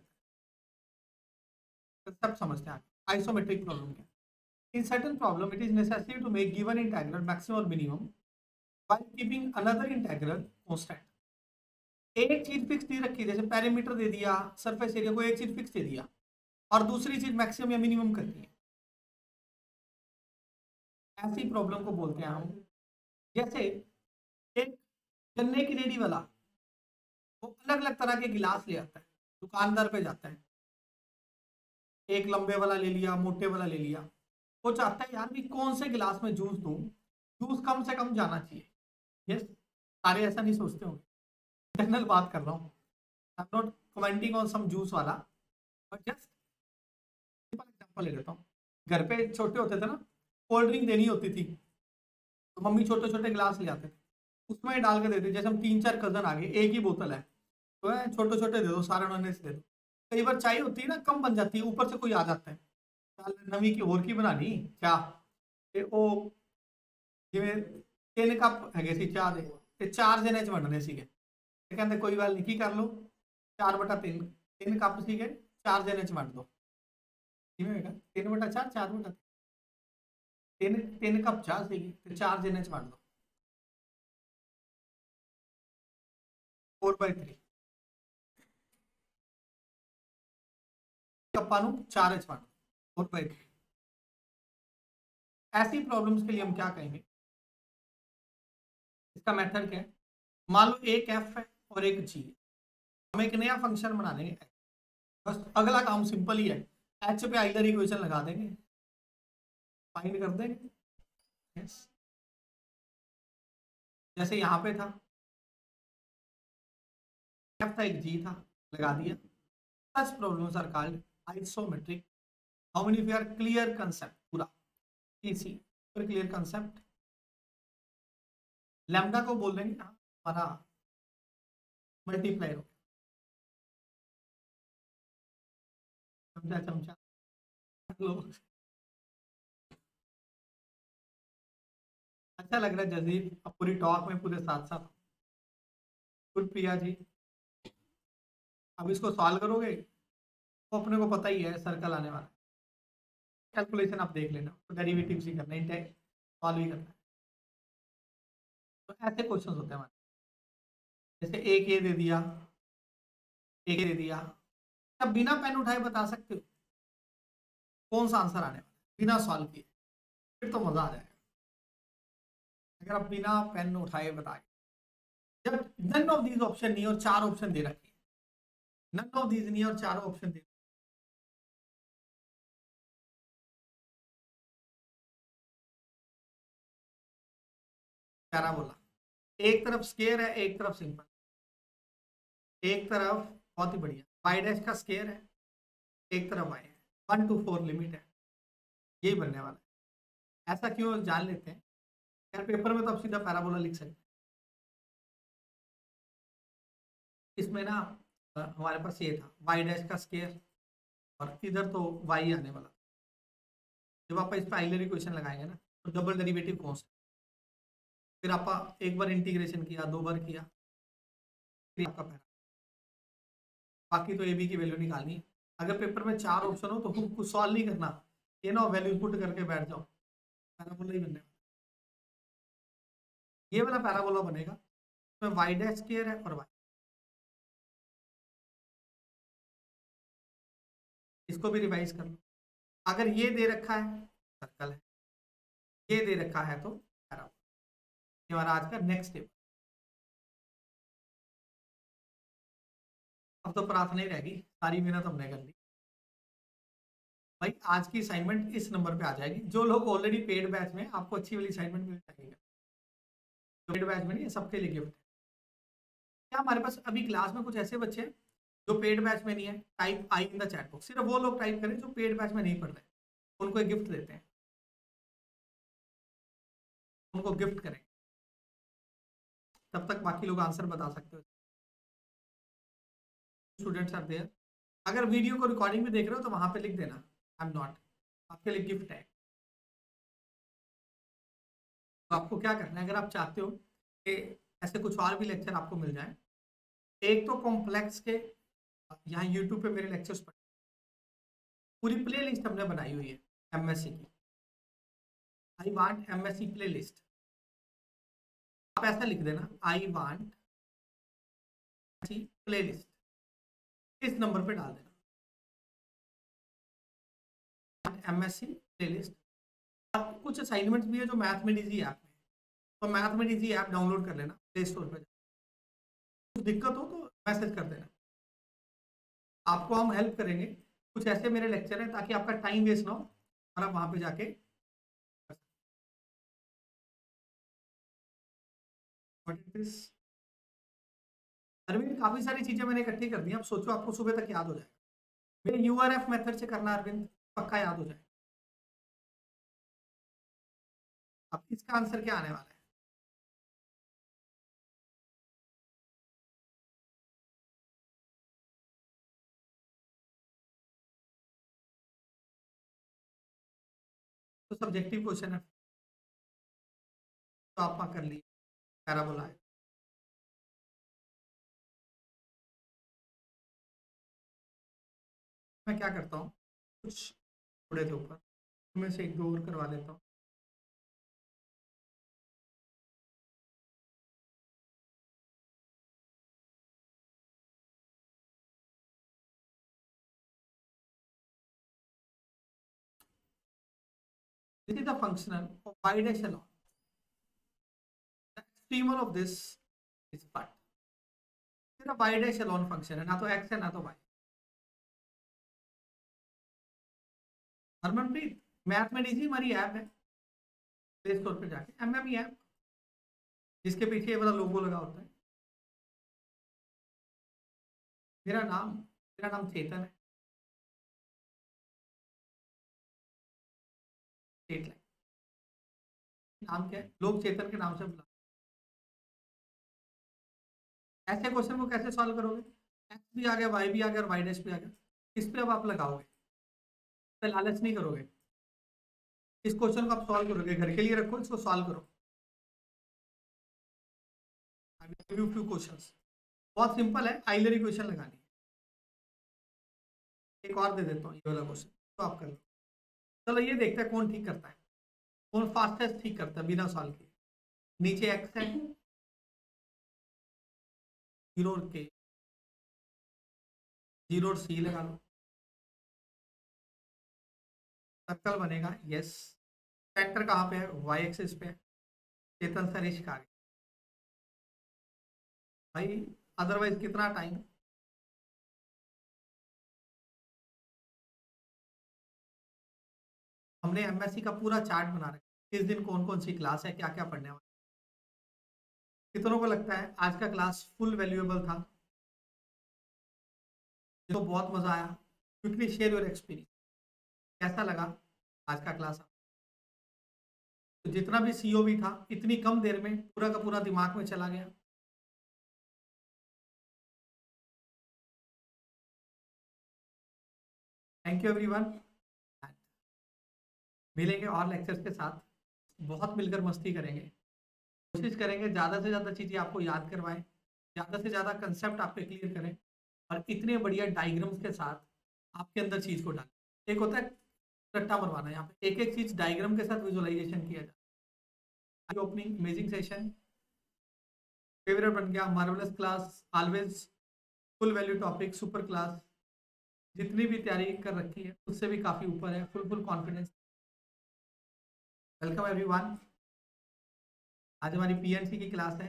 है सब समझते हैं आइसोमेट्रिक प्रॉब्लम क्या in certain problem it is necessary to make given integral maximum or minimum while keeping another integral constant एक चीज़ फिक्स नहीं रखी जैसे पैरामीटर दे दिया सरफेस एरिया को एक चीज़ फिक्स दे दिया और दूसरी चीज़ मैक्सिमम या मिनिमम करनी है ऐसी प्रॉब्लम को बोलते हैं हम। जैसे एक गन्ने की रेडी वाला, वो अलग अलग तरह के गिलास ले आता है, दुकानदार पे जाता है। एक लंबे वाला ले लिया, मोटे वाला ले लिया। वो चाहता है, यार भी कौन से गिलास में जूस दूँ? जूस कम से कम जाना चाहिए। यस सारे ऐसा नहीं सोचते होंगे। जनरल बात कर रहा हूँ। I am not commenting on some juice वाला बट जस्ट सिंपल एग्जांपल ले लेता हूँ। घर पे छोटे होते थे ना कोल्ड ड्रिंक देनी होती थी। तो मम्मी छोटे छोटे ग्लास ले आते उसमें डाल के देते जैसे हम तीन चार कज़न आ गए एक ही बोतल है। तो है छोटे छोटे दे दो, सारे उन्होंने से दो। कई बार चाय होती है ना, कम बन जाती है, ऊपर से कोई आ जाता है। नवी की और की बनानी? चाह ਤੇ जिम्मे तीन कप है ਹੈਗੇ ਸੀ ਚਾਹ ਦੇ ਤੇ ਚਾਰ ਜਣੇ ਚ ਵੰਡਨੇ ਸੀਗੇ ਤੇ कर लो? चार बटा तीन। तीन कप से चार जने चंड ਸੀਗੇ जिम्मे तीन बटा चार चार बटा तीन तीन कप चाह देगी फिर चार दिन से बांट दो। Four by three. कप्पानू चार एच बांट फोर बाई थ्री। ऐसी प्रॉब्लम्स के लिए हम क्या कहेंगे? इसका मेथड क्या है? मान लो एक एफ़ है और एक जी है। हम एक नया फ़ंक्शन बना देंगे बस अगला काम सिंपल ही है। एच पे आइलर इक्वेशन लगा देंगे। फाइंड कर देंगे yes. जैसे यहाँ पे था। एफ़ था एक जी था, लगा दिया। Such problems are called isometric how many are clear concept पूरा। इसी क्लियर कंसेप्ट लैम्डा को बोल देंगे हमारा मल्टीप्लायर हो चमचा। चमचा अच्छा लग रहा है जजीर अब पूरी टॉक में पूरे साथ साथ गुड प्रिया जी। अब इसको सॉल्व करोगे? तो अपने को पता ही है सर्कल आने वाला कैलकुलेशन आप देख लेना। तो डेरिवेटिव ही करना है सॉल्व ही करना तो ऐसे क्वेश्चन होते हैं हमारे। जैसे एक ये दे दिया, एक ये दे दिया। अब बिना पेन उठाए बता सकते हो? कौन सा आंसर आने वाला बिना सॉल्व किए। फिर तो मज़ा आ जाएगा। अगर आप बिना पेन उठाए बताए जब नन ऑफ़ दीज ऑप्शन नहीं और चार ऑप्शन दे रखे नन ऑफ़ दीज नहीं और चार ऑप्शन दे प्यारा बोला। एक तरफ़ स्केयर है, एक तरफ़ सिंपल एक तरफ़ बहुत ही बढ़िया। वाई डैश का स्केयर है। एक तरफ़ वाई है। वन टू फोर लिमिट है। यही बनने वाला है। ऐसा क्यों जान लेते हैं? यार पेपर में तो आप सीधा पैराबोला लिख सकते इसमें ना हमारे पास ये था वाई डैश का स्केयर और इधर तो वाई आने वाला। जब आप इस पर आइलरी क्वेश्चन लगाएँगे ना तो डबल डेरिवेटिव कौन सा? फिर आप एक बार इंटीग्रेशन किया, दो बार किया, फिर आपका पैरा। बाकी तो ए बी की वैल्यू निकालनी अगर पेपर में चार ऑप्शन हो तो कुछ सॉल्व नहीं करना। ये ना वैल्यू पुट करके बैठ जाओ। पैराबोला ही बनने वाला। ये वाला पैराबोला बनेगा। उसमें वाई डैश स्केयर है और वाई इसको भी रिवाइज कर लो। अगर ये दे रखा है सर्कल है। ये दे रखा है तो पैराबोला ये हमारा आज का नेक्स्ट स्टेप अब तो प्रार्थना ही रहेगी सारी मेहनत हमने कर ली। भाई, आज की असाइनमेंट इस नंबर पे आ जाएगी। जो लोग ऑलरेडी पेड बैच में आपको अच्छी वाली असाइनमेंट मिल जाएगी। पेड बैच में नहीं, सबके लिए गिफ्ट क्या हमारे पास अभी क्लास में कुछ ऐसे बच्चे हैं जो पेड बैच में नहीं है? Type I in the chat box सिर्फ़ वो लोग टाइप करें जो पेड बैच में नहीं पढ़ रहे। उनको एक गिफ्ट देते हैं। उनको गिफ्ट करें। तब तक बाकी लोग आंसर बता सकते हो। स्टूडेंट्स आर देयर अगर वीडियो को रिकॉर्डिंग में देख रहे हो तो वहाँ पे लिख देना। आई एम नॉट आपके लिए गिफ्ट है। आपको क्या करना है? अगर आप चाहते हो कि ऐसे कुछ और भी लेक्चर आपको मिल जाए, एक तो कॉम्प्लेक्स के, यहाँ यूट्यूब पे मेरे लेक्चर्स पढ़ पूरी प्ले लिस्ट हमने बनाई हुई है एम एस की। I want M S C playlist आप ऐसा लिख देना आई वांट प्ले लिस्ट इस नंबर पे डाल देना। M S C playlist कुछ असाइनमेंट्स भी है जो मैथ में डीजी ऐप में तो मैथ में ऐप डाउनलोड कर लेना प्ले स्टोर पर कुछ दिक्कत हो तो मैसेज कर देना। आपको हम हेल्प करेंगे। कुछ ऐसे मेरे लेक्चर हैं ताकि आपका टाइम वेस्ट ना हो और आप वहाँ पे जाके अरविंद काफ़ी सारी चीज़ें मैंने इकट्ठी कर दी अब सोचो आपको सुबह तक याद हो जाए मेरे यू आर एफ़ मेथड से करना अरविंद, पक्का याद हो जाए अब इसका आंसर क्या आने वाला है? तो सब्जेक्टिव क्वेश्चन है। तो आप कर लिए पैराबोला है। मैं क्या करता हूँ? कुछ थोड़े थे ऊपर। मैं से एक दो और करवा लेता हूँ। This is the functional of wide echelon the extremal of this is but तेरा वाइड एशेलॉन फ़ंक्शन है ना एक्स है ना तो वाई हरमनप्रीत मैथ में डीजी हमारी ऐप है प्ले स्टोर पे जाके एम एम ऐप जिसके पीछे ये वाला लोगो लगा होता है मेरा नाम मेरा नाम चेतन है नाम क्या है? लोग चेतन के नाम से बुला ऐसे क्वेश्चन को कैसे सॉल्व करोगे? एक्स भी आ गया वाई भी आ गया, और वाई डैश भी आ गया। किस पे अब आप लगाओगे। पे लालच नहीं करोगे। इस क्वेश्चन को आप सॉल्व करोगे। घर के लिए रखो, इसको सॉल्व करो। फ्यू क्वेश्चंस बहुत सिंपल है आइलरी क्वेश्चन लगानी एक और दे देता हूँ, ये वाला क्वेश्चन तो आप कर लो। चलो ये देखते हैं कौन ठीक करता है। कौन फास्टेस्ट ठीक करता है बिना सॉल्व किए नीचे एक्स है। ज़ीरो के ज़ीरो सी लगा लो। सर्कल बनेगा यस सेंटर कहाँ पे है? वाई एक्सिस पे है। चेतन सरिश का भाई अदरवाइज़ कितना टाइम हमने एमएससी का पूरा चार्ट बना रखा किस दिन कौन कौन सी क्लास है क्या क्या पढ़ने वाला कितनों को लगता है आज का क्लास फुल वैल्यूएबल था? तो बहुत मज़ा आया। Quickly share your experience. कैसा लगा आज का क्लास? तो जितना भी सीओ भी था, इतनी कम देर में पूरा का पूरा दिमाग में चला गया। थैंक यू एवरीवन मिलेंगे और लेक्चर्स के साथ। बहुत मिलकर मस्ती करेंगे। कोशिश करेंगे ज़्यादा से ज़्यादा चीज़ें आपको याद करवाएँ, ज़्यादा से ज़्यादा कंसेप्ट आप पे क्लियर करें और इतने बढ़िया डायग्राम्स के साथ आपके अंदर चीज़ को डालें। एक होता है रट्टा मरवाना, यहाँ पे एक एक चीज़ डायग्राम के साथ विजुअलाइजेशन किया जाए ओपनिंग अमेजिंग सेशन फेवरेट बन गया marvellous class always full value topic super class जितनी भी तैयारी कर रखी है, उससे भी काफ़ी ऊपर है full full confidence welcome everyone आज हमारी पीएनसी की क्लास है।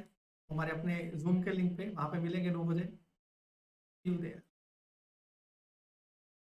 हमारे अपने जूम के लिंक पे। वहाँ पे मिलेंगे नौ बजे।